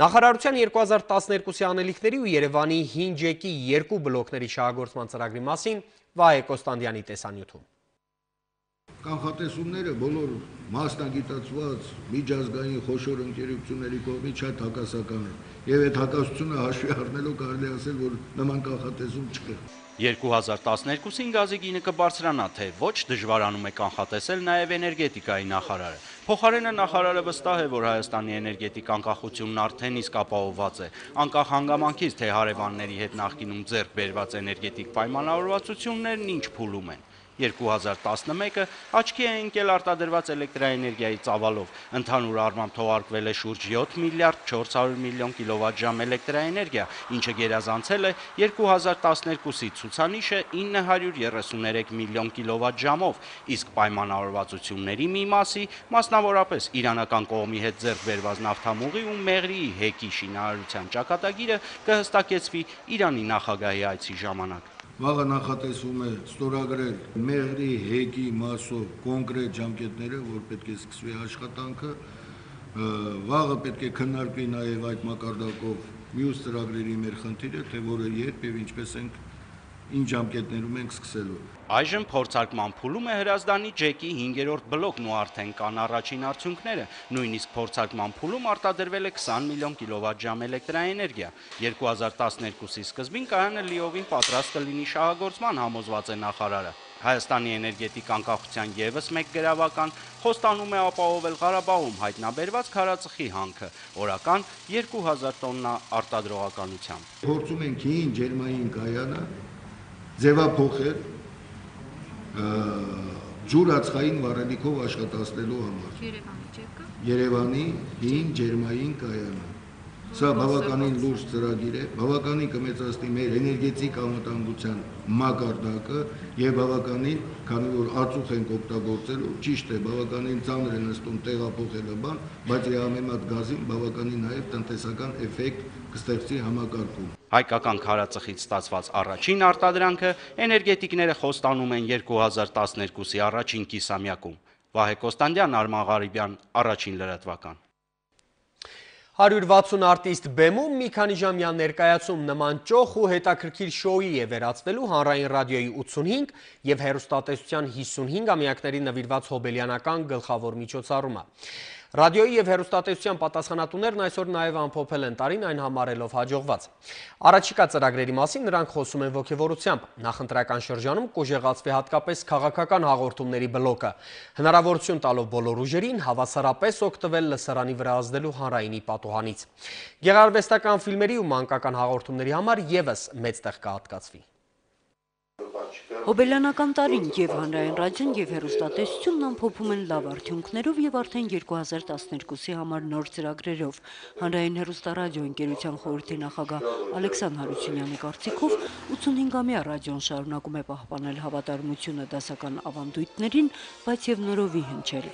Նախարարության 2012-ի անելիքների ու Երևանի հին ջեկի երկու բլոկների շահագործման ծրագրի մասին Վահե Կոստանդյանի տեսանյութում կանխատեսումները բոլոր մասնագիտացված միջազգային խոշոր ընկերությունների կողմից շատ հակասական են։ Եվ այդ հակասությունը հաշվի առնելով կարելի ասել, որ նման կանխատեսում չկա։ 2012-ին գազի գինը կբարձրանա, թե ոչ դժվարանում է կանխատեսել նաև էներգետիկայի նախարարը։ Փոխարենը նախարարը վստահ է, որ Հայաստանի էներգետիկ անկախությունն արդեն իսկ ապահովված է, անկախ հանգամանքից, թե հարևանների հետ նախկինում ձեռք բերված էներգետիկ պայմանավորվածություններն ինչ փուլում են։ 2011-ը աչքի է ընկել արտադրված էլեկտրաէներգիայի ծավալով։ Ընդհանուր առմամբ թողարկվել է շուրջ 7 միլիարդ 400 միլիոն կիլովատ-ժամ էլեկտրաէներգիա, ինչը գերազանցել է 2012-ի ցուցանիշը 933 միլիոն կիլովատ-ժամով, իսկ պայմանավորվածությունների մի մասի, մասնավորապես իրանական կողմի հետ ձեռք բերված նավթամուղի ու Մեղրիի հեկի շինարարության ճակատագիրը կհստակեցվի Իրանի նախագահի այցի ժամանակ վաղը նախատեսվում է ստորագրել մեղրի հեկի մասով կոնկրետ ժամկետները, որ պետք է սկսվի աշխատանքը, վաղը պետք է քննարկվի նաև այդ մակարդակով մյուս ծրագրերի մեր խնդիրը, թե որը երբ եւ ինչպես ենք ինչ ժամկետներում ենք սկսելու։ Այժմ փորձարկման փուլում է Հրազդանի ջեկի 5-րդ բլոկն ու արդեն կան առաջին արդյունքները։ Նույնիսկ փորձարկման փուլում արտադրվել է 20 միլիոն կիլովատ-ժամ էլեկտրաէներգիա։ 2012-ի սկզբին կայանը լիովին պատրաստ կլինի շահագործման համոզված է նախարարը։ Հայաստանի էներգետիկ անկախության եւս մեկ գրավական խոստանում է ապահովել Ղարաբաղում հայտնաբերված քարածխի հանքը, օրական 2000 տոննա արտադրողականությամբ։ Փորձում ենք հին ջերմային կայանը ձևափոխել ջուրացխային վառելիքով աշխատացնելու համար։ Երևանի ջեկը։ Երևանի հին ջերմային կայանը։ Սա բավականին լուրջ ծրագիր է, բավականին կմեծացնի մեր էներգետիկ անվտանգության մակարդակը եւ բավականին, քանի որ ածուխ ենք օգտագործելու, ճիշտ է, բավականին ծանր է նստում տեղափոխելը բան, բայց համեմատ գազին բավականին նաեւ տնտեսական էֆեկտ կստեղծի համակարգում։ Հայկական քարածխից ստացված առաջին արտադրանքը էներգետիկները խոստանում են 2012-ի առաջին կիսամյակում։ Վահե Կոստանդյան, Արման Ղարիբյան, առաջին լրատվական։ 160 արտիստ բեմում մի քանի ժամյան ներկայացում նման ճոխ ու հետաքրքիր շոուի է վերածվելու հանրային ռադիոյի 85 եւ հերոստատեսության 55 ամյակների նվիրված հոբելյանական գլխավոր միջոցառումը։ Ռադիոյի եւ հեռուստատեսության պատասխանատուներն այսօր նաեւ ամփոփել են տարին այն համարելով հաջողված։ Առաջիկա ծրագրերի մասին նրանք խոսում են ողջևորությամբ։ Նախընտրական շրջանում կուժեղացվի հատկապես քաղաքական հաղորդումների բլոկը, հնարավորություն տալով բոլոր ուժերին հավասարապես օգտվել լսարանի վրա ազդելու հանրայինի պատուհանից։ Գեղարվեստական ֆիլմերի ու մանկական հաղորդումների համար եւս մեծ տեղ կհատկացվի։ Հոբելյանական տարին եւ հանրային ռադիոն եւ հերոստատեսությունն ամփոփում են լավ արդյունքներով եւ արդեն 2012-ի համար նոր ծրագրերով։ Հանրային հերոստարադիո ընկերության խորհրդի նախագահ Ալեքսան Հարությունյանի կարծիքով 85-ամյա ռադիոն շարունակում է պահպանել հավատարմությունը դասական ավանդույթներին, բայց եւ նորովի հնչել։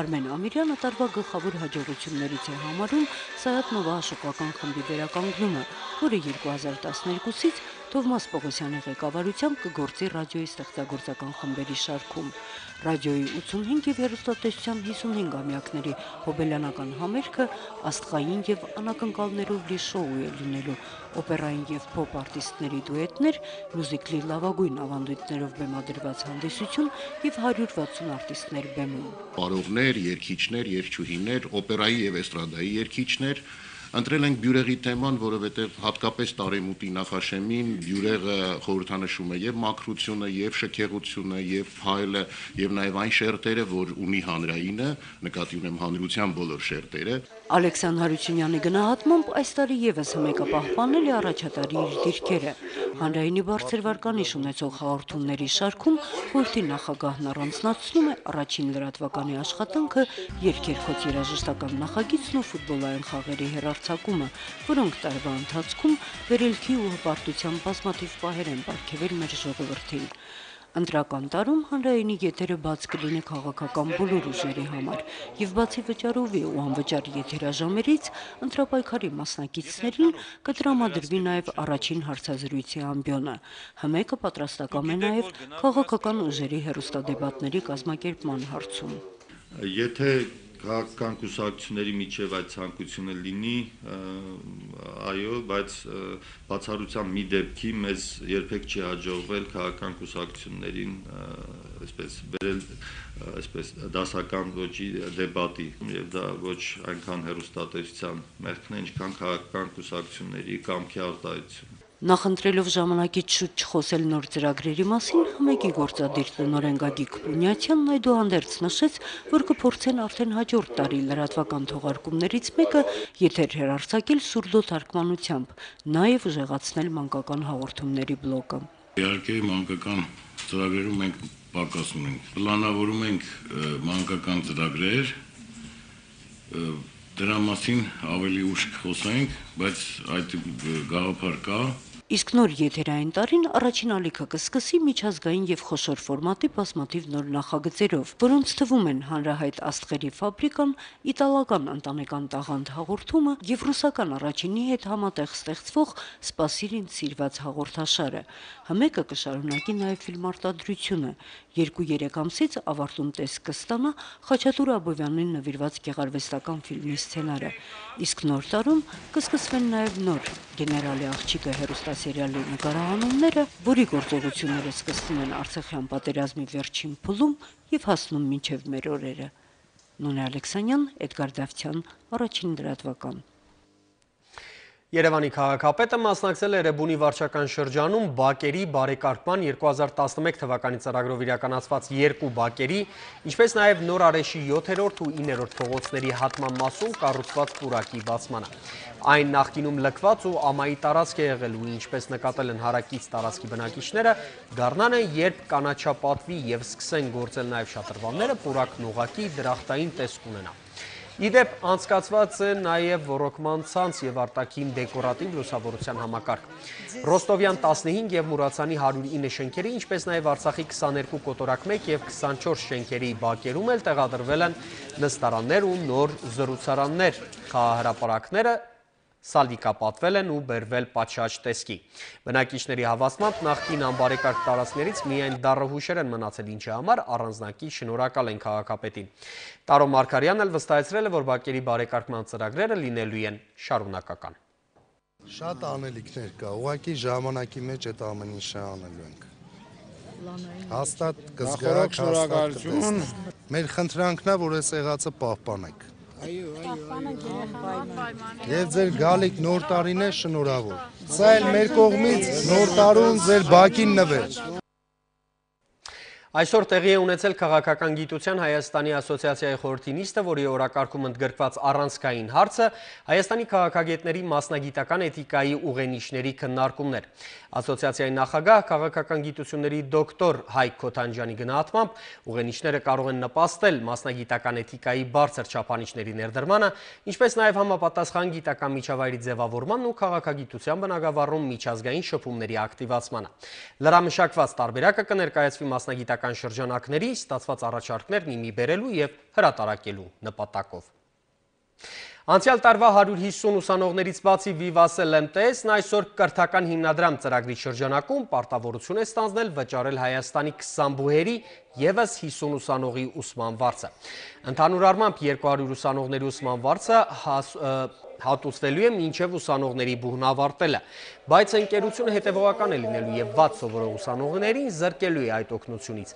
Արմեն Ամիրյանը տարվա գլխավոր հաջողություններից է համարում Սայաթ Նովահաշուկական խմբի վերականգնումը, որը 2012-ից Թովմաս Պողոսյանի ղեկավարությամբ կգործի ռադիոյի ստեղծագործական խմբերի շարքում։ Ռադիոյի 85 եւ հեռուստատեսության 55 ամյակների հոբելյանական համերգը աստղային եւ անակնկալներով լի շոու է լինելու։ Օպերային եւ փոփ արտիստների դուետներ, մյուզիկլի լավագույն ավանդույթներով բեմադրված հանդիսություն եւ 160 արտիստներ բեմում։ Պարողներ, երգիչներ, երգչուհիներ, օպերայի եւ էստրադայի երգիչներ, Ընտրել ենք բյուրեղի թեման, որովհետև հատկապես տարեմուտի նախաշեմին բյուրեղը խորհրդանշում է եւ մակրությունը, եւ շքեղությունը, եւ փայլը, եւ նաեւ այն շերտերը, որ ունի հանրայինը, նկատի ունեմ հանրության բոլոր շերտերը։ Ալեքսան Հարությունյանի գնահատմամբ այս տարի եւս հմեկը պահպանել է առաջատարի իր դիրքերը։ Հանրայինի բարձր վարկանիշ ունեցող հաղորդումների շարքում խորհրդի նախագահն առանձնացնում է առաջին լրատվականի աշխատանքը երկերքոց երաժշտական նախագիծն ու ֆուտբոլային խաղերի հերարցակումը, որոնք տարվա ընթացքում վերելքի ու հպարտության բազմաթիվ պահեր են ապարգևել մեր ժողովրդին։ Ընտրական տարում հանրայինի եթերը բաց կլինի քաղաքական բոլոր ուժերի համար եւ բացի վճարովի ու անվճար եթերաժամերից ընտրապայքարի մասնակիցներին կտրամադրվի նաեւ առաջին հարցազրույցի ամբիոնը։ ՀՄԵԿ-ը պատրաստական է նաեւ քաղաքական ուժերի հերոստադեբատների կազմակերպման հարցում։ Եթե քաղաքական կուսակցությունների միջև այդ ցանկությունը լինի, այո, բայց բացառությամբ մի դեպքի մեզ երբեք չի հաջողվել քաղաքական կուսակցություններին այսպես բերել այսպես դասական ոճի դեբատի եւ դա ոչ այնքան հերոստատեսության մեղքն է, ինչքան քաղաքական կուսակցությունների կամքի արտահայտություն։ Նախընտրելով ժամանակից շուտ չխոսել նոր ծրագրերի մասին, ՀՄԵԿ-ի գործադիր տնօրեն Գագիկ Պունյացյանն այդուհանդերձ նշեց, որ կփորձեն արդեն հաջորդ տարի լրատվական թողարկումներից մեկը եթեր հերարցակել սուրդո թարգմանությամբ, նաև ուժեղացնել մանկական հաղորդումների բլոկը։ Իհարկե մանկական ծրագրերում մենք պակաս ունենք։ Պլանավորում ենք մանկական ծրագրեր, դրա մասին ավելի ուշ կխոսենք, բայց այդ գաղափար կա, Իսկ նոր եթերային տարին առաջին ալիքը կսկսի միջազգային եւ խոշոր ֆորմատի բազմաթիվ նոր նախագծերով, որոնց թվում են հանրահայտ աստղերի ֆաբրիկան, իտալական ընտանեկան տաղանդ հաղորդումը եւ ռուսական առաջինի հետ համատեղ ստեղծվող Սպասիրին սիրված հաղորդաշարը։ ՀՄԵԿ-ը կշարունակի նաեւ ֆիլմարտադրությունը, 2-3 ամսից ավարտուն տեսք կստանա Խաչատուր Աբովյանին նվիրված գեղարվեստական ֆիլմի սցենարը։ Իսկ նոր տարում կսկսվեն նաև նոր Գեներալի աղջիկը հերոստասերիալի նկարահանումները, որի գործողությունները սկսվում են Արցախյան պատերազմի վերջին փուլում եւ հասնում մինչեւ մեր օրերը։ Նոնե Ալեքսանյան, Էդգար Դավթյան, առաջին դրատվական։ Երևանի քաղաքապետը մասնակցել է Ռեբունի վարչական շրջանում բակերի բարեկարգման 2011 թվականի ծրագրով իրականացված երկու բակերի, ինչպես նաև նոր արեշի 7-րդ ու 9-րդ փողոցների հատման մասում կառուցված պուրակի բացմանը։ Այն նախկինում լքված ու ամայի տարածք է եղել ու ինչպես նկատել են հարակից տարածքի բնակիչները, գառնան է, երբ կանաչապատվի եւ սկսեն գործել նաև շատրվանները, պուրակն ուղակի դրախտային տեսք ունենա։ Իդեպ անցկացված է նաև ոռոգման ցանց եւ արտաքին դեկորատիվ լուսավորության համակարգ։ Ռոստովյան 15 եւ Մուրացանի 109 շենքերի, ինչպես նաև Արցախի 22 կոտորակ 1 եւ 24 շենքերի բակերում էլ տեղադրվել են նստարաններ ու նոր զրուցարաններ։ Խաղահրապարակները սալիկապատվել են ու բերվել պատշաճ տեսքի։ Բնակիչների հավաստմամբ նախկին անբարեկարգ տարածքներից միայն դառը հուշեր են մնացել, ինչի համար առանձնակի շնորհակալ են քաղաքապետին։ Տարո Մարգարյանն էլ վստահեցրել է, որ բակերի բարեկարգման ծրագրերը լինելու են շարունակական։ Շատ անելիքներ կա, ուղղակի ժամանակի մեջ այդ ամեն ինչը անելու ենք։ Հաստատ կզգարակ, հաստատ կտեսնենք։ Մեր խնդրանքն է, որ այս եղածը պահպանենք։ Այո, այո։ Եվ ձեր գալիք նոր տարին է շնորհավոր։ Սա էլ մեր կողմից նոր տարուն ձեր բակին նվեր։ Այսօր տեղի է ունեցել քաղաքական գիտության Հայաստանի ասոցիացիայի խորհրդի նիստը, որի օրակարգում ընդգրկված առանցքային հարցը Հայաստանի քաղաքագետների մասնագիտական էթիկայի ուղենիշների քննարկումներ։ Ասոցիացիայի նախագահ քաղաքական գիտությունների դոկտոր Հայկ Քոթանջյանի գնահատմամբ ուղենիշները կարող են նպաստել մասնագիտական էթիկայի բարձր չափանիշների ներդրմանը, ինչպես նաև համապատասխան գիտական միջավայրի ձևավորմանն ու քաղաքագիտության բնագավառում միջազգային շփումների ակտիվացմանը։ Լրամշակված տարբերակը կներկայացվի մասնագիտական շրջանակների ստացված առաջարկներն իմի բերելու և հրատարակելու նպատակով։ Անցյալ տարվա 150 ուսանողներից բացի Vivace LMTS-ն այսօր կրթական հիմնադրամ ծրագրի շրջանակում պարտավորություն է ստանձնել վճարել Հայաստանի 20 բուհերի եւս 50 ուսանողի ուսման վարձը։ Ընդհանուր առմամբ 200 ուսանողների ուսման վարձը հատուցվելու է մինչև ուսանողների բուհն ավարտելը, բայց ընկերությունը հետևողական է լինելու եւ վատ սովորող ուսանողներին զրկելու է այդ օգնությունից։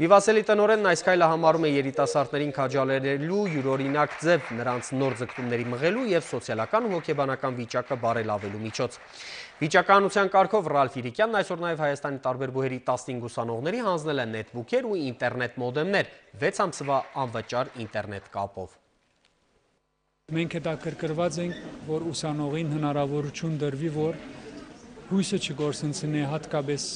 Վիվասելի տնորենն այս քայլը համարում է երիտասարդներին քաջալերելու յուրօրինակ ձև նրանց նոր ձգտումների մղելու եւ սոցիալական ու հոգեբանական վիճակը բարելավելու միջոց։ Վիճականության կարգով Ռալֆ Իրիկյանն այսօր նաև Հայաստանի տարբեր բուհերի 15 ուսանողների հանձնել են նետբուքեր ու ինտերնետ մոդեմներ 6 ամսվա անվճար ինտերնետ կապով։ Մենք հետաքրքրված ենք, որ ուսանողին հնարավորություն դրվի, որ հույսը չգործընծնի հատկապես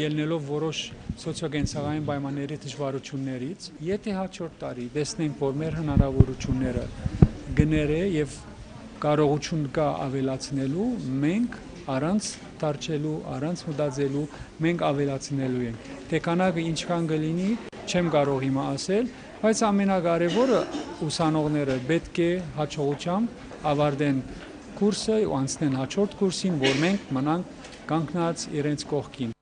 ելնելով որոշ սոցիոգենցաղային պայմանների դժվարություններից, եթե հաջորդ տարի տեսնենք, որ մեր հնարավորությունները գները եւ կարողություն կա ավելացնելու, մենք առանց դարչելու, առանց մտածելու մենք ավելացնելու ենք։ Թե քանակը ինչքան կլինի, չեմ կարող հիմա ասել, բայց ամենակարևորը ուսանողները պետք է հաջողությամբ ավարտեն կուրսը ու անցնեն հաջորդ կուրսին, որ մենք մնանք կանգնած իրենց կողքին։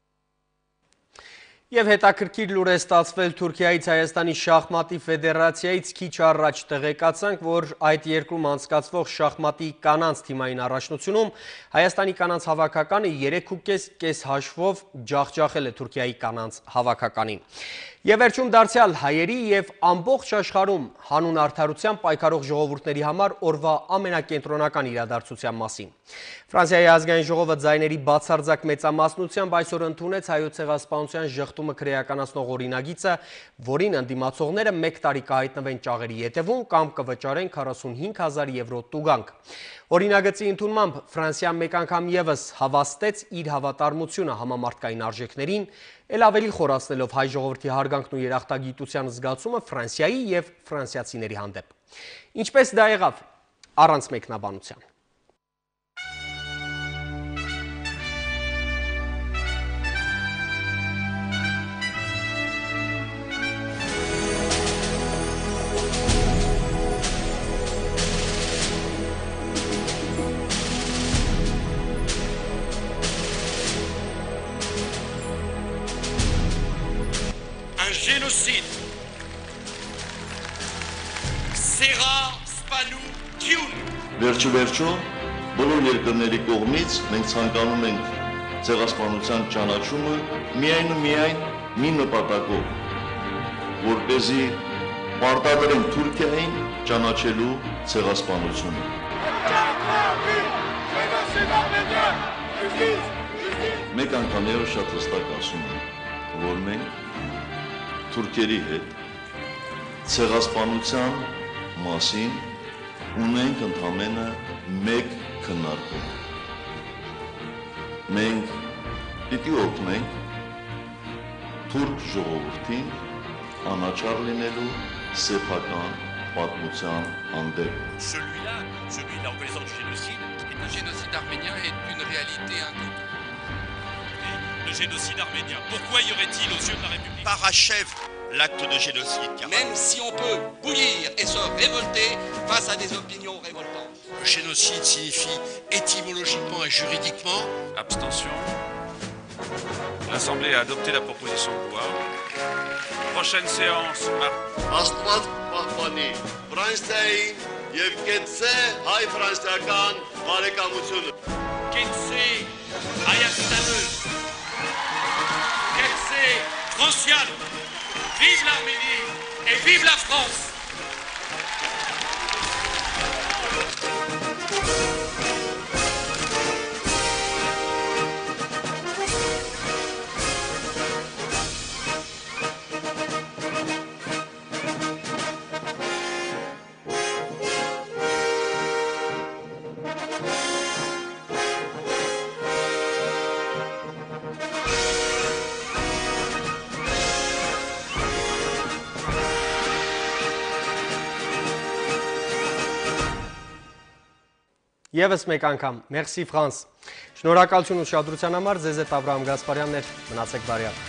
Եվ հետաքրքիր լուր է ստացվել Թուրքիայից Հայաստանի շախմատի ֆեդերացիայից քիչ առաջ տեղեկացանք, որ այդ երկրում անցկացվող շախմատի կանանց թիմային առաջնությունում Հայաստանի կանանց հավաքականը 3.5 կես հաշվով ջախջախել է Թուրքիայի կանանց հավաքականին։ Եվ վերջում դարձյալ հայերի և ամբողջ աշխարում հանուն արդարության պայքարող ժողովուրդների համար օրվա ամենակենտրոնական իրադարձության մասին։ Ֆրանսիայի ազգային ժողովը ձայների բացարձակ մեծամասնությամբ այսօր ընդունեց հայոց ցեղասպանության ժխտումը քրեականացնող օրինագիծը, որին ընդդիմացողները 1 տարի կհայտնվեն ճաղերի ետևում կամ կվճարեն 45000 եվրո տուգանք։ Օրինագծի ընդունմամբ Ֆրանսիան մեկ անգամ եւս հավաստեց իր հավատարմությունը համամարտկային արժեքներին, ել ավելի խորացնելով հայ ժողովրդի հարգանքն ու երախտագիտության զգացումը Ֆրանսիայի եւ ֆրանսիացիների հանդեպ։ Ինչպես դա եղավ առանց մեկնաբանության։ génocide sera spanou kiun Վերջը վերջո բոլոր երկրների կողմից մենք ցանկանում ենք ցեղասպանության ճանաչումը միայն ու միայն մի նպատակով, որպեսզի պարտադրեն Թուրքիային ճանաչելու ցեղասպանությունը։ Մեկ անգամ եւս շատ հստակ ասում եմ, որ մենք թուրքերի հետ ցեղասպանության մասին ունենք ընդհանրապես մեկ քննարկում։ Մենք պիտի օգնենք թուրք ժողովրդին անաչառ լինելու սեփական պատմության հանդեպ։ Celui-là, celui de la reconnaissance du génocide, le génocide arménien est une réalité inconnue. de génocide arménien. Pourquoi y aurait-il aux yeux de la République Parachève l'acte de génocide. Même si on peut bouillir et se révolter face à des opinions révoltantes. Le génocide signifie étymologiquement et juridiquement. Abstention. L'Assemblée a adopté la proposition de loi. Prochaine séance. Mar... Vive l'Arménie et vive la France Եվս մեկ անգամ, մերսի Ֆրանս։ Շնորհակալություն ուշադրության համար, ձեզ հետ Աբրահամ Գասպարյանն էր, մնացեք բարյալ։